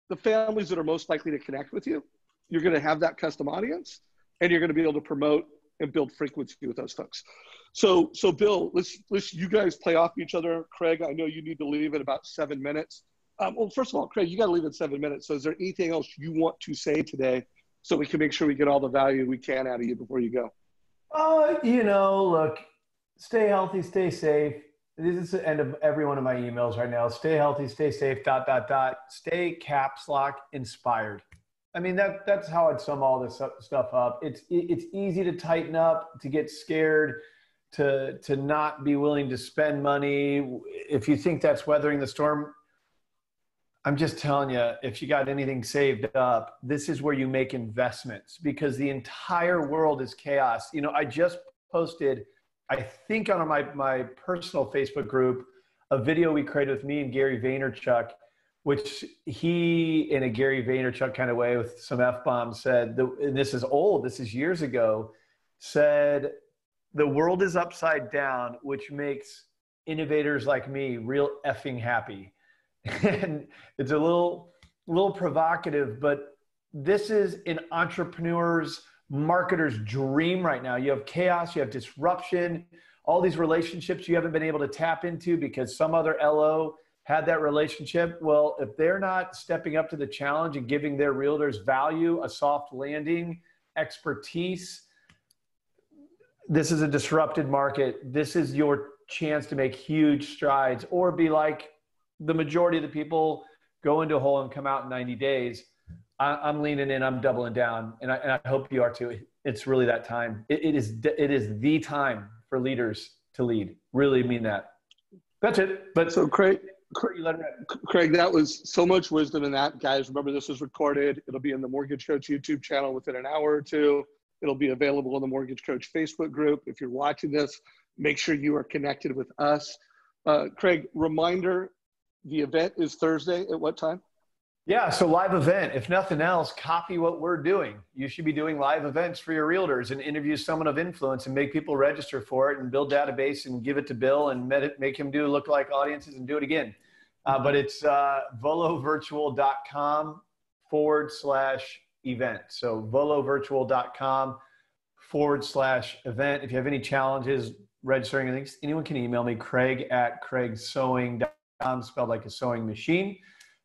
the families that are most likely to connect with you, you're going to have that custom audience and you're going to be able to promote and build frequency with those folks. So, so Bill, let's, let's you guys play off each other. Craig, I know you need to leave in about seven minutes. Um, well, first of all, Craig, you got to leave in seven minutes. So is there anything else you want to say today so we can make sure we get all the value we can out of you before you go? Uh, you know, look, stay healthy, stay safe this is the end of every one of my emails right now. Stay healthy, stay safe, dot, dot, dot. Stay caps lock inspired. I mean, that, that's how I'd sum all this stuff up. It's, it's easy to tighten up, to get scared, to, to not be willing to spend money. If you think that's weathering the storm, I'm just telling you, if you got anything saved up, this is where you make investments because the entire world is chaos. You know, I just posted – I think on my, my personal Facebook group, a video we created with me and Gary Vaynerchuk, which he, in a Gary Vaynerchuk kind of way with some F bombs, said, the, and this is old, this is years ago, said, the world is upside down, which makes innovators like me real effing happy. and it's a little, little provocative, but this is an entrepreneur's marketer's dream right now. You have chaos, you have disruption, all these relationships you haven't been able to tap into because some other LO had that relationship. Well, if they're not stepping up to the challenge and giving their realtors value, a soft landing, expertise, this is a disrupted market. This is your chance to make huge strides or be like the majority of the people go into a hole and come out in 90 days I, am leaning in. I'm doubling down, and I, and I hope you are too. It's really that time. It, it is it is the time for leaders to lead. Really mean that. That's it. But so Craig, Craig, Craig, that was so much wisdom in that. Guys, remember this is recorded. It'll be in the Mortgage Coach YouTube channel within an hour or two. It'll be available in the Mortgage Coach Facebook group. If you're watching this, make sure you are connected with us. Uh, Craig, reminder: the event is Thursday at what time? Yeah, so live event. If nothing else, copy what we're doing. You should be doing live events for your realtors and interview someone of influence and make people register for it and build database and give it to Bill and make him do lookalike audiences and do it again. Uh, but it's uh, volovirtual.com forward slash event. So volovirtual.com forward slash event. If you have any challenges registering, anyone can email me, craig at craigsewing.com, spelled like a sewing machine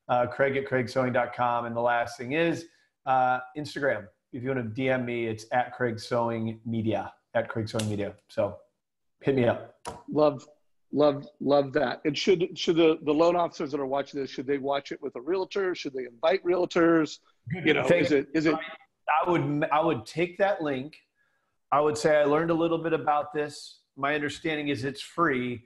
uh, Craig at craigsewing.com. And the last thing is uh, Instagram. if you want to DM me, it's at Craig Sewing Media at Craig Sewing Media. So hit me up. Love, love, love that. And should should the the loan officers that are watching this should they watch it with a realtor? Should they invite realtors? You know, is it is it? I would I would take that link. I would say I learned a little bit about this. My understanding is it's free,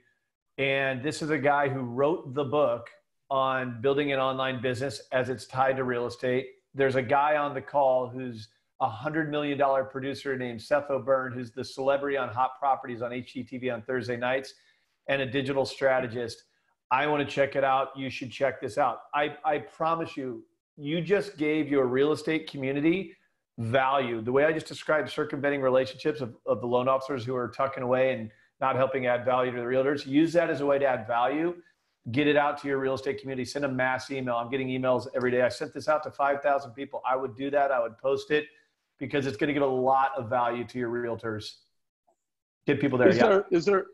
and this is a guy who wrote the book on building an online business as it's tied to real estate. There's a guy on the call who's a hundred million dollar producer named Seth O'Byrne, who's the celebrity on Hot Properties on HGTV on Thursday nights, and a digital strategist. I want to check it out. You should check this out. I, I promise you, you just gave your real estate community value. The way I just described circumventing relationships of, of the loan officers who are tucking away and not helping add value to the realtors, use that as a way to add value get it out to your real estate community send a mass email. I'm getting emails every day. I sent this out to 5000 people. I would do that. I would post it because it's going to give a lot of value to your realtors. Get people there is yeah. there is there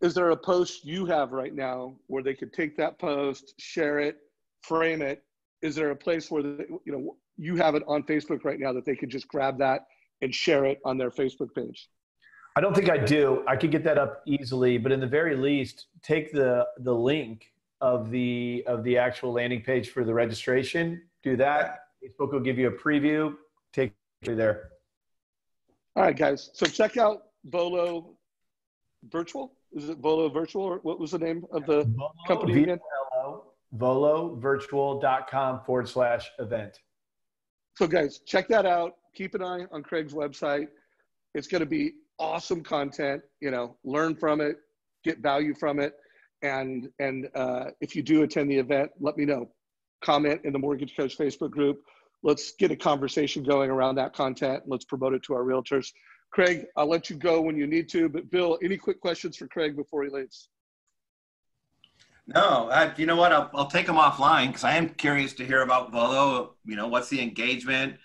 is there a post you have right now where they could take that post share it frame it? Is there a place where they, you know you have it on facebook right now that they could just grab that and share it on their facebook page? I don't think i do. I could get that up easily but in the very least take the the link of the of the actual landing page for the registration. Do that. Facebook will give you a preview. Take you there. All right, guys. So check out Volo Virtual. Is it Volo Virtual or what was the name of the company? Volo, company again? VoloVirtual.com forward slash event. So, guys, check that out. Keep an eye on Craig's website. It's going to be awesome content. You know, learn from it, get value from it. And, and uh, if you do attend the event, let me know. Comment in the Mortgage Coach Facebook group. Let's get a conversation going around that content. Let's promote it to our realtors. Craig, I'll let you go when you need to. But Bill, any quick questions for Craig before he leaves? No, I, you know what? I'll, I'll take them offline because I am curious to hear about Volo. You know, what's the engagement?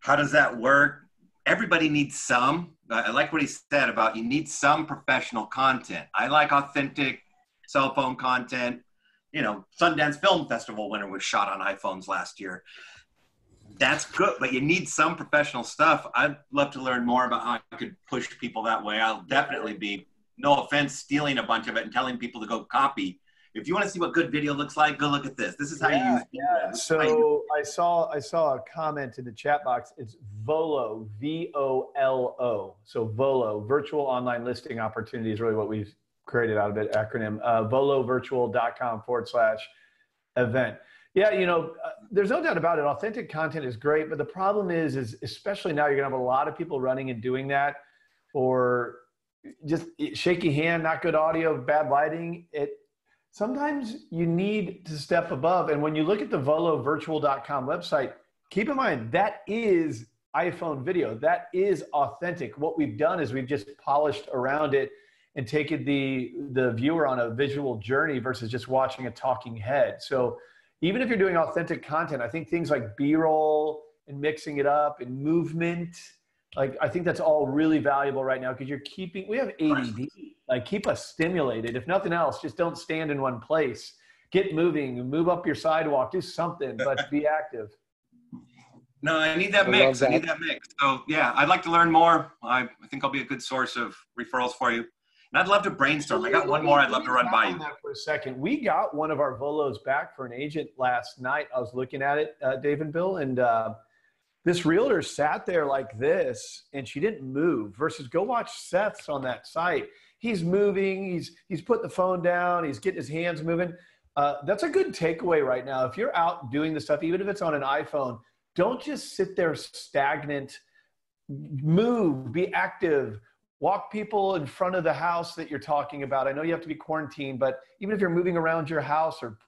How does that work? Everybody needs some. I like what he said about you need some professional content. I like authentic cell phone content. You know, Sundance Film Festival winner was shot on iPhones last year. That's good, but you need some professional stuff. I'd love to learn more about how I could push people that way. I'll definitely be, no offense, stealing a bunch of it and telling people to go copy. If you want to see what good video looks like, go look at this. This is how yeah, you use yeah. So I saw I saw a comment in the chat box. It's Volo, V O L O. So Volo, virtual online listing opportunity is really what we've created out of it acronym uh, volovirtual.com forward slash event. Yeah you know uh, there's no doubt about it. Authentic content is great but the problem is is especially now you're to have a lot of people running and doing that or just shaky hand not good audio bad lighting. It sometimes you need to step above. And when you look at the volovirtual.com website keep in mind that is iphone video. That is authentic. What we've done is we've just polished around it and taking the the viewer on a visual journey versus just watching a talking head. So even if you're doing authentic content, I think things like B-roll and mixing it up and movement, like I think that's all really valuable right now because you're keeping we have ADD. Like keep us stimulated. If nothing else, just don't stand in one place. Get moving, move up your sidewalk, do something, but be active. No, I need that I mix. That. I need that mix. So yeah, I'd like to learn more. I, I think I'll be a good source of referrals for you. And I'd love to brainstorm. I got one more I'd love to run by you. For a second, we got one of our Volos back for an agent last night. I was looking at it, uh, Dave and Bill, and uh, this realtor sat there like this, and she didn't move. Versus go watch Seth's on that site. He's moving. He's he's put the phone down. He's getting his hands moving. Uh, that's a good takeaway right now. If you're out doing the stuff, even if it's on an iPhone, don't just sit there stagnant. Move. Be active walk people in front of the house that you're talking about. I know you have to be quarantined, but even if you're moving around your house or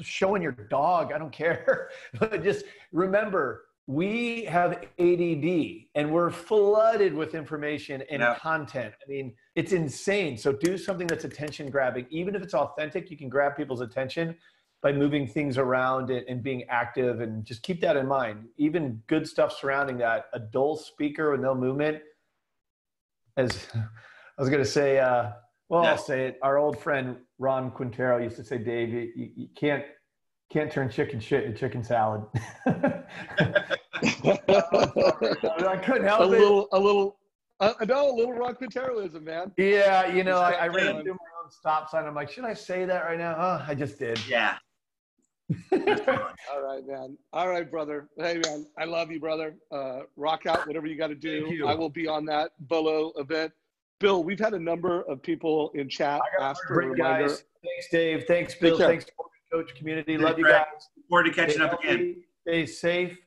showing your dog, I don't care. but just remember, we have ADD and we're flooded with information and yeah. content. I mean, it's insane. So do something that's attention grabbing. Even if it's authentic, you can grab people's attention by moving things around and being active and just keep that in mind. Even good stuff surrounding that, a dull speaker with no movement as I was going to say, uh, well, I'll say it. Our old friend Ron Quintero used to say, Dave, you, you can't can't turn chicken shit into chicken salad. I couldn't help a it. little, a little, uh, no, a little rock Quinteroism, man. Yeah, you know, I, I Just ran kept through my own stop sign. I'm like, should I say that right now? Oh, I just did. Yeah. All right, man. All right, brother. Hey, man, I love you, brother. Uh, rock out, whatever you got to do. Thank you. I will be on that Volo event. Bill, we've had a number of people in chat ask for a great reminder. guys. Thanks, Dave. Thanks, Bill. Thanks, coach community. Thanks, Love you Brett. guys. Look forward to catching Stay up again. Stay safe.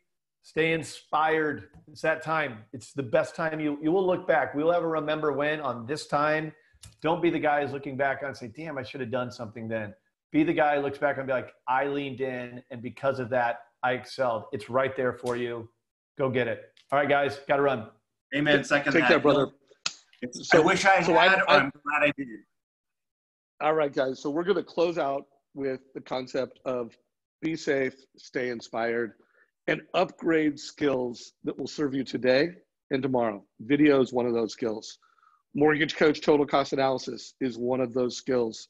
Stay inspired. It's that time. It's the best time. You you will look back. We'll ever remember when on this time. Don't be the guys looking back on and say, "Damn, I should have done something then." Be the guy who looks back and be like, "I leaned in, and because of that, I excelled." It's right there for you. Go get it. All right, guys, got to run. Amen. Second Take that. care, brother. So- I wish I so had. or I- I'm glad I did. All right, guys. So we're going to close out with the concept of be safe, stay inspired, and upgrade skills that will serve you today and tomorrow. Video is one of those skills. Mortgage coach total cost analysis is one of those skills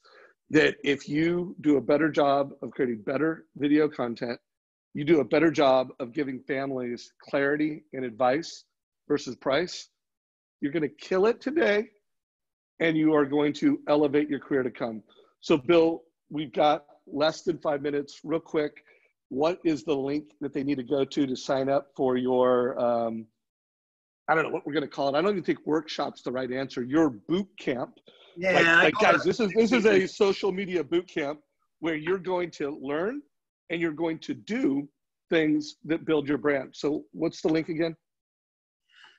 that if you do a better job of creating better video content, you do a better job of giving families clarity and advice versus price, you're going to kill it today and you are going to elevate your career to come. So, Bill, we've got less than five minutes. Real quick, what is the link that they need to go to to sign up for your? Um, I don't know what we're going to call it. I don't even think workshop's the right answer. Your boot camp. Yeah. like, like, guys, this is this is a social media boot camp where you're going to learn and you're going to do things that build your brand. So, what's the link again?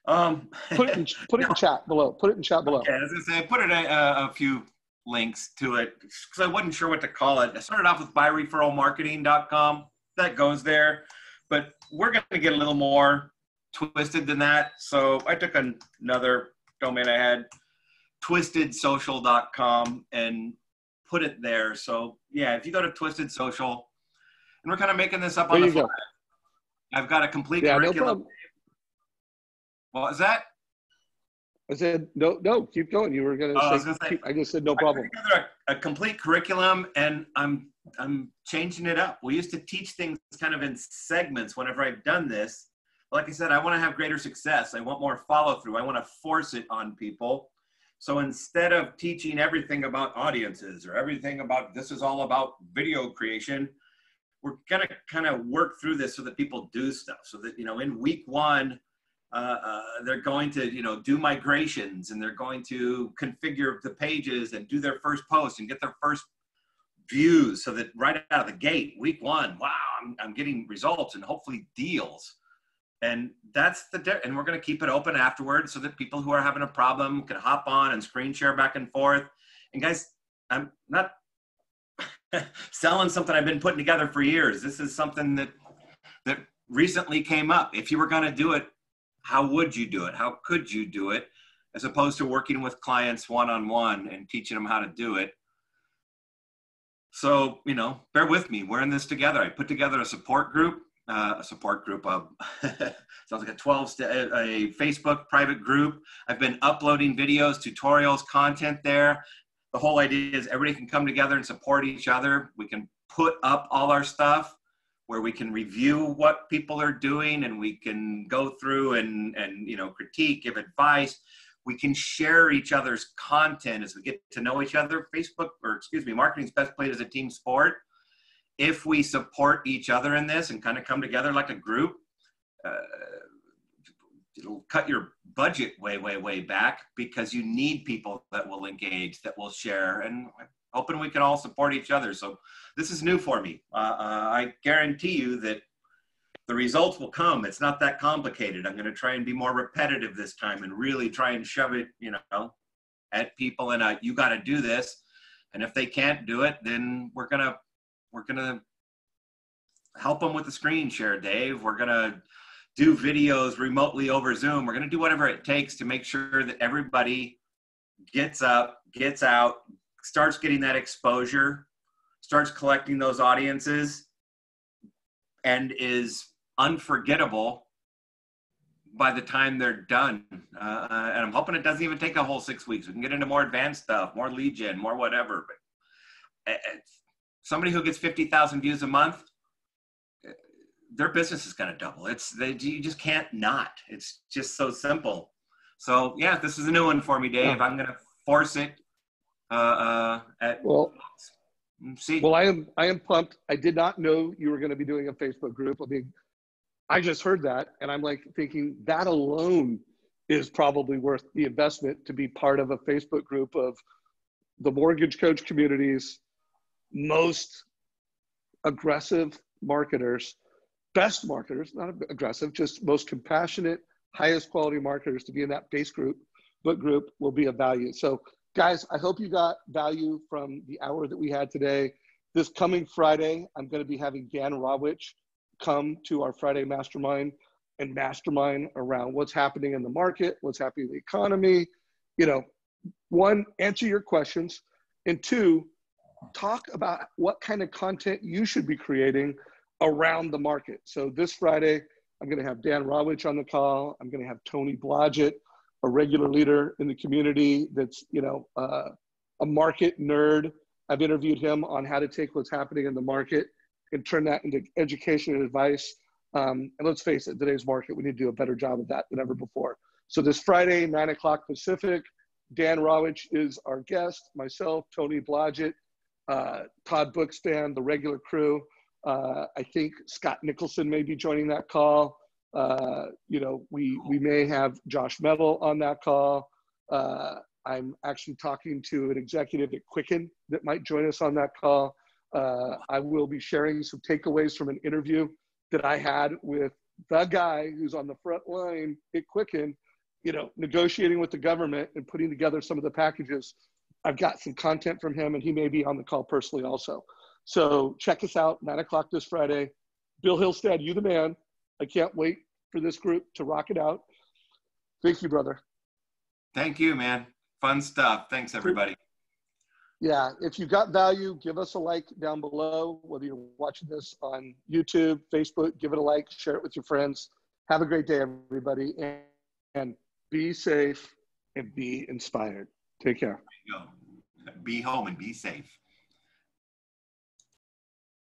Um, Put it in, put it in chat below. Put it in chat below. Okay, as I say, I put it a, a, a few links to it because I wasn't sure what to call it. I started off with buyreferralmarketing.com. That goes there, but we're going to get a little more twisted than that. So I took an, another domain I had, twistedsocial.com, and put it there. So yeah, if you go to Twisted Social, and we're kind of making this up on There the you go. fly. I've got a complete Yeah, no curriculum. problem. what was that? I said no, no. Keep going. You were going Oh, I to was say. gonna say- keep, I just said no problem. a, a complete curriculum, and I'm I'm changing it up. We used to teach things kind of in segments. Whenever I've done this, like I said, I want to have greater success. I want more follow through. I want to force it on people. So instead of teaching everything about audiences or everything about this is all about video creation, we're gonna kind of work through this so that people do stuff. So that you know, in week one, uh, uh, they're going to you know do migrations and they're going to configure the pages and do their first post and get their first views so that right out of the gate week one wow i'm, I'm getting results and hopefully deals and that's the di- and we're going to keep it open afterwards so that people who are having a problem can hop on and screen share back and forth and guys i'm not selling something i've been putting together for years this is something that that recently came up if you were going to do it how would you do it? How could you do it? As opposed to working with clients one on one and teaching them how to do it. So, you know, bear with me. We're in this together. I put together a support group, uh, a support group of, sounds like a 12, st- a Facebook private group. I've been uploading videos, tutorials, content there. The whole idea is everybody can come together and support each other. We can put up all our stuff where we can review what people are doing and we can go through and and you know critique give advice we can share each other's content as we get to know each other facebook or excuse me marketing's best played as a team sport if we support each other in this and kind of come together like a group uh, it'll cut your budget way way way back because you need people that will engage that will share and hoping we can all support each other so this is new for me. Uh, uh, I guarantee you that the results will come. It's not that complicated. I'm going to try and be more repetitive this time and really try and shove it, you know, at people. And uh, you got to do this. And if they can't do it, then we're gonna we're gonna help them with the screen share, Dave. We're gonna do videos remotely over Zoom. We're gonna do whatever it takes to make sure that everybody gets up, gets out, starts getting that exposure starts collecting those audiences and is unforgettable by the time they're done. Uh, and I'm hoping it doesn't even take a whole six weeks. We can get into more advanced stuff, more gen, more whatever. But uh, somebody who gets 50,000 views a month, their business is going to double. It's they you just can't not. It's just so simple. So yeah, this is a new one for me, Dave. I'm going to force it. Uh, uh, at well, see. Well, I am I am pumped. I did not know you were going to be doing a Facebook group. I mean, I just heard that, and I'm like thinking that alone is probably worth the investment to be part of a Facebook group of the mortgage coach communities, most aggressive marketers, best marketers, not aggressive, just most compassionate, highest quality marketers to be in that base group, book group will be of value. So, guys, I hope you got value from the hour that we had today. This coming Friday, I'm going to be having Dan Rawich come to our Friday mastermind and mastermind around what's happening in the market, what's happening in the economy. You know, one, answer your questions, and two, talk about what kind of content you should be creating around the market. So this Friday, I'm going to have Dan Rawich on the call. I'm going to have Tony Blodgett, a regular leader in the community that's, you know, uh, a market nerd. I've interviewed him on how to take what's happening in the market and turn that into education and advice. Um, and let's face it, today's market, we need to do a better job of that than ever before. So this Friday, nine o'clock Pacific, Dan Rawich is our guest, myself, Tony Blodgett, uh, Todd Bookspan, the regular crew. Uh, I think Scott Nicholson may be joining that call. Uh, you know, we, we may have Josh Mettle on that call. Uh, I'm actually talking to an executive at Quicken that might join us on that call. Uh, I will be sharing some takeaways from an interview that I had with the guy who's on the front line at Quicken, you know, negotiating with the government and putting together some of the packages. I've got some content from him, and he may be on the call personally also. So check us out, nine o'clock this Friday. Bill Hillstead, you the man. I can't wait for this group to rock it out. Thank you, brother. Thank you, man. Fun stuff. Thanks, everybody yeah, if you got value, give us a like down below, whether you're watching this on YouTube, Facebook, give it a like, share it with your friends. Have a great day, everybody, and, and be safe and be inspired. Take care. Be home and be safe.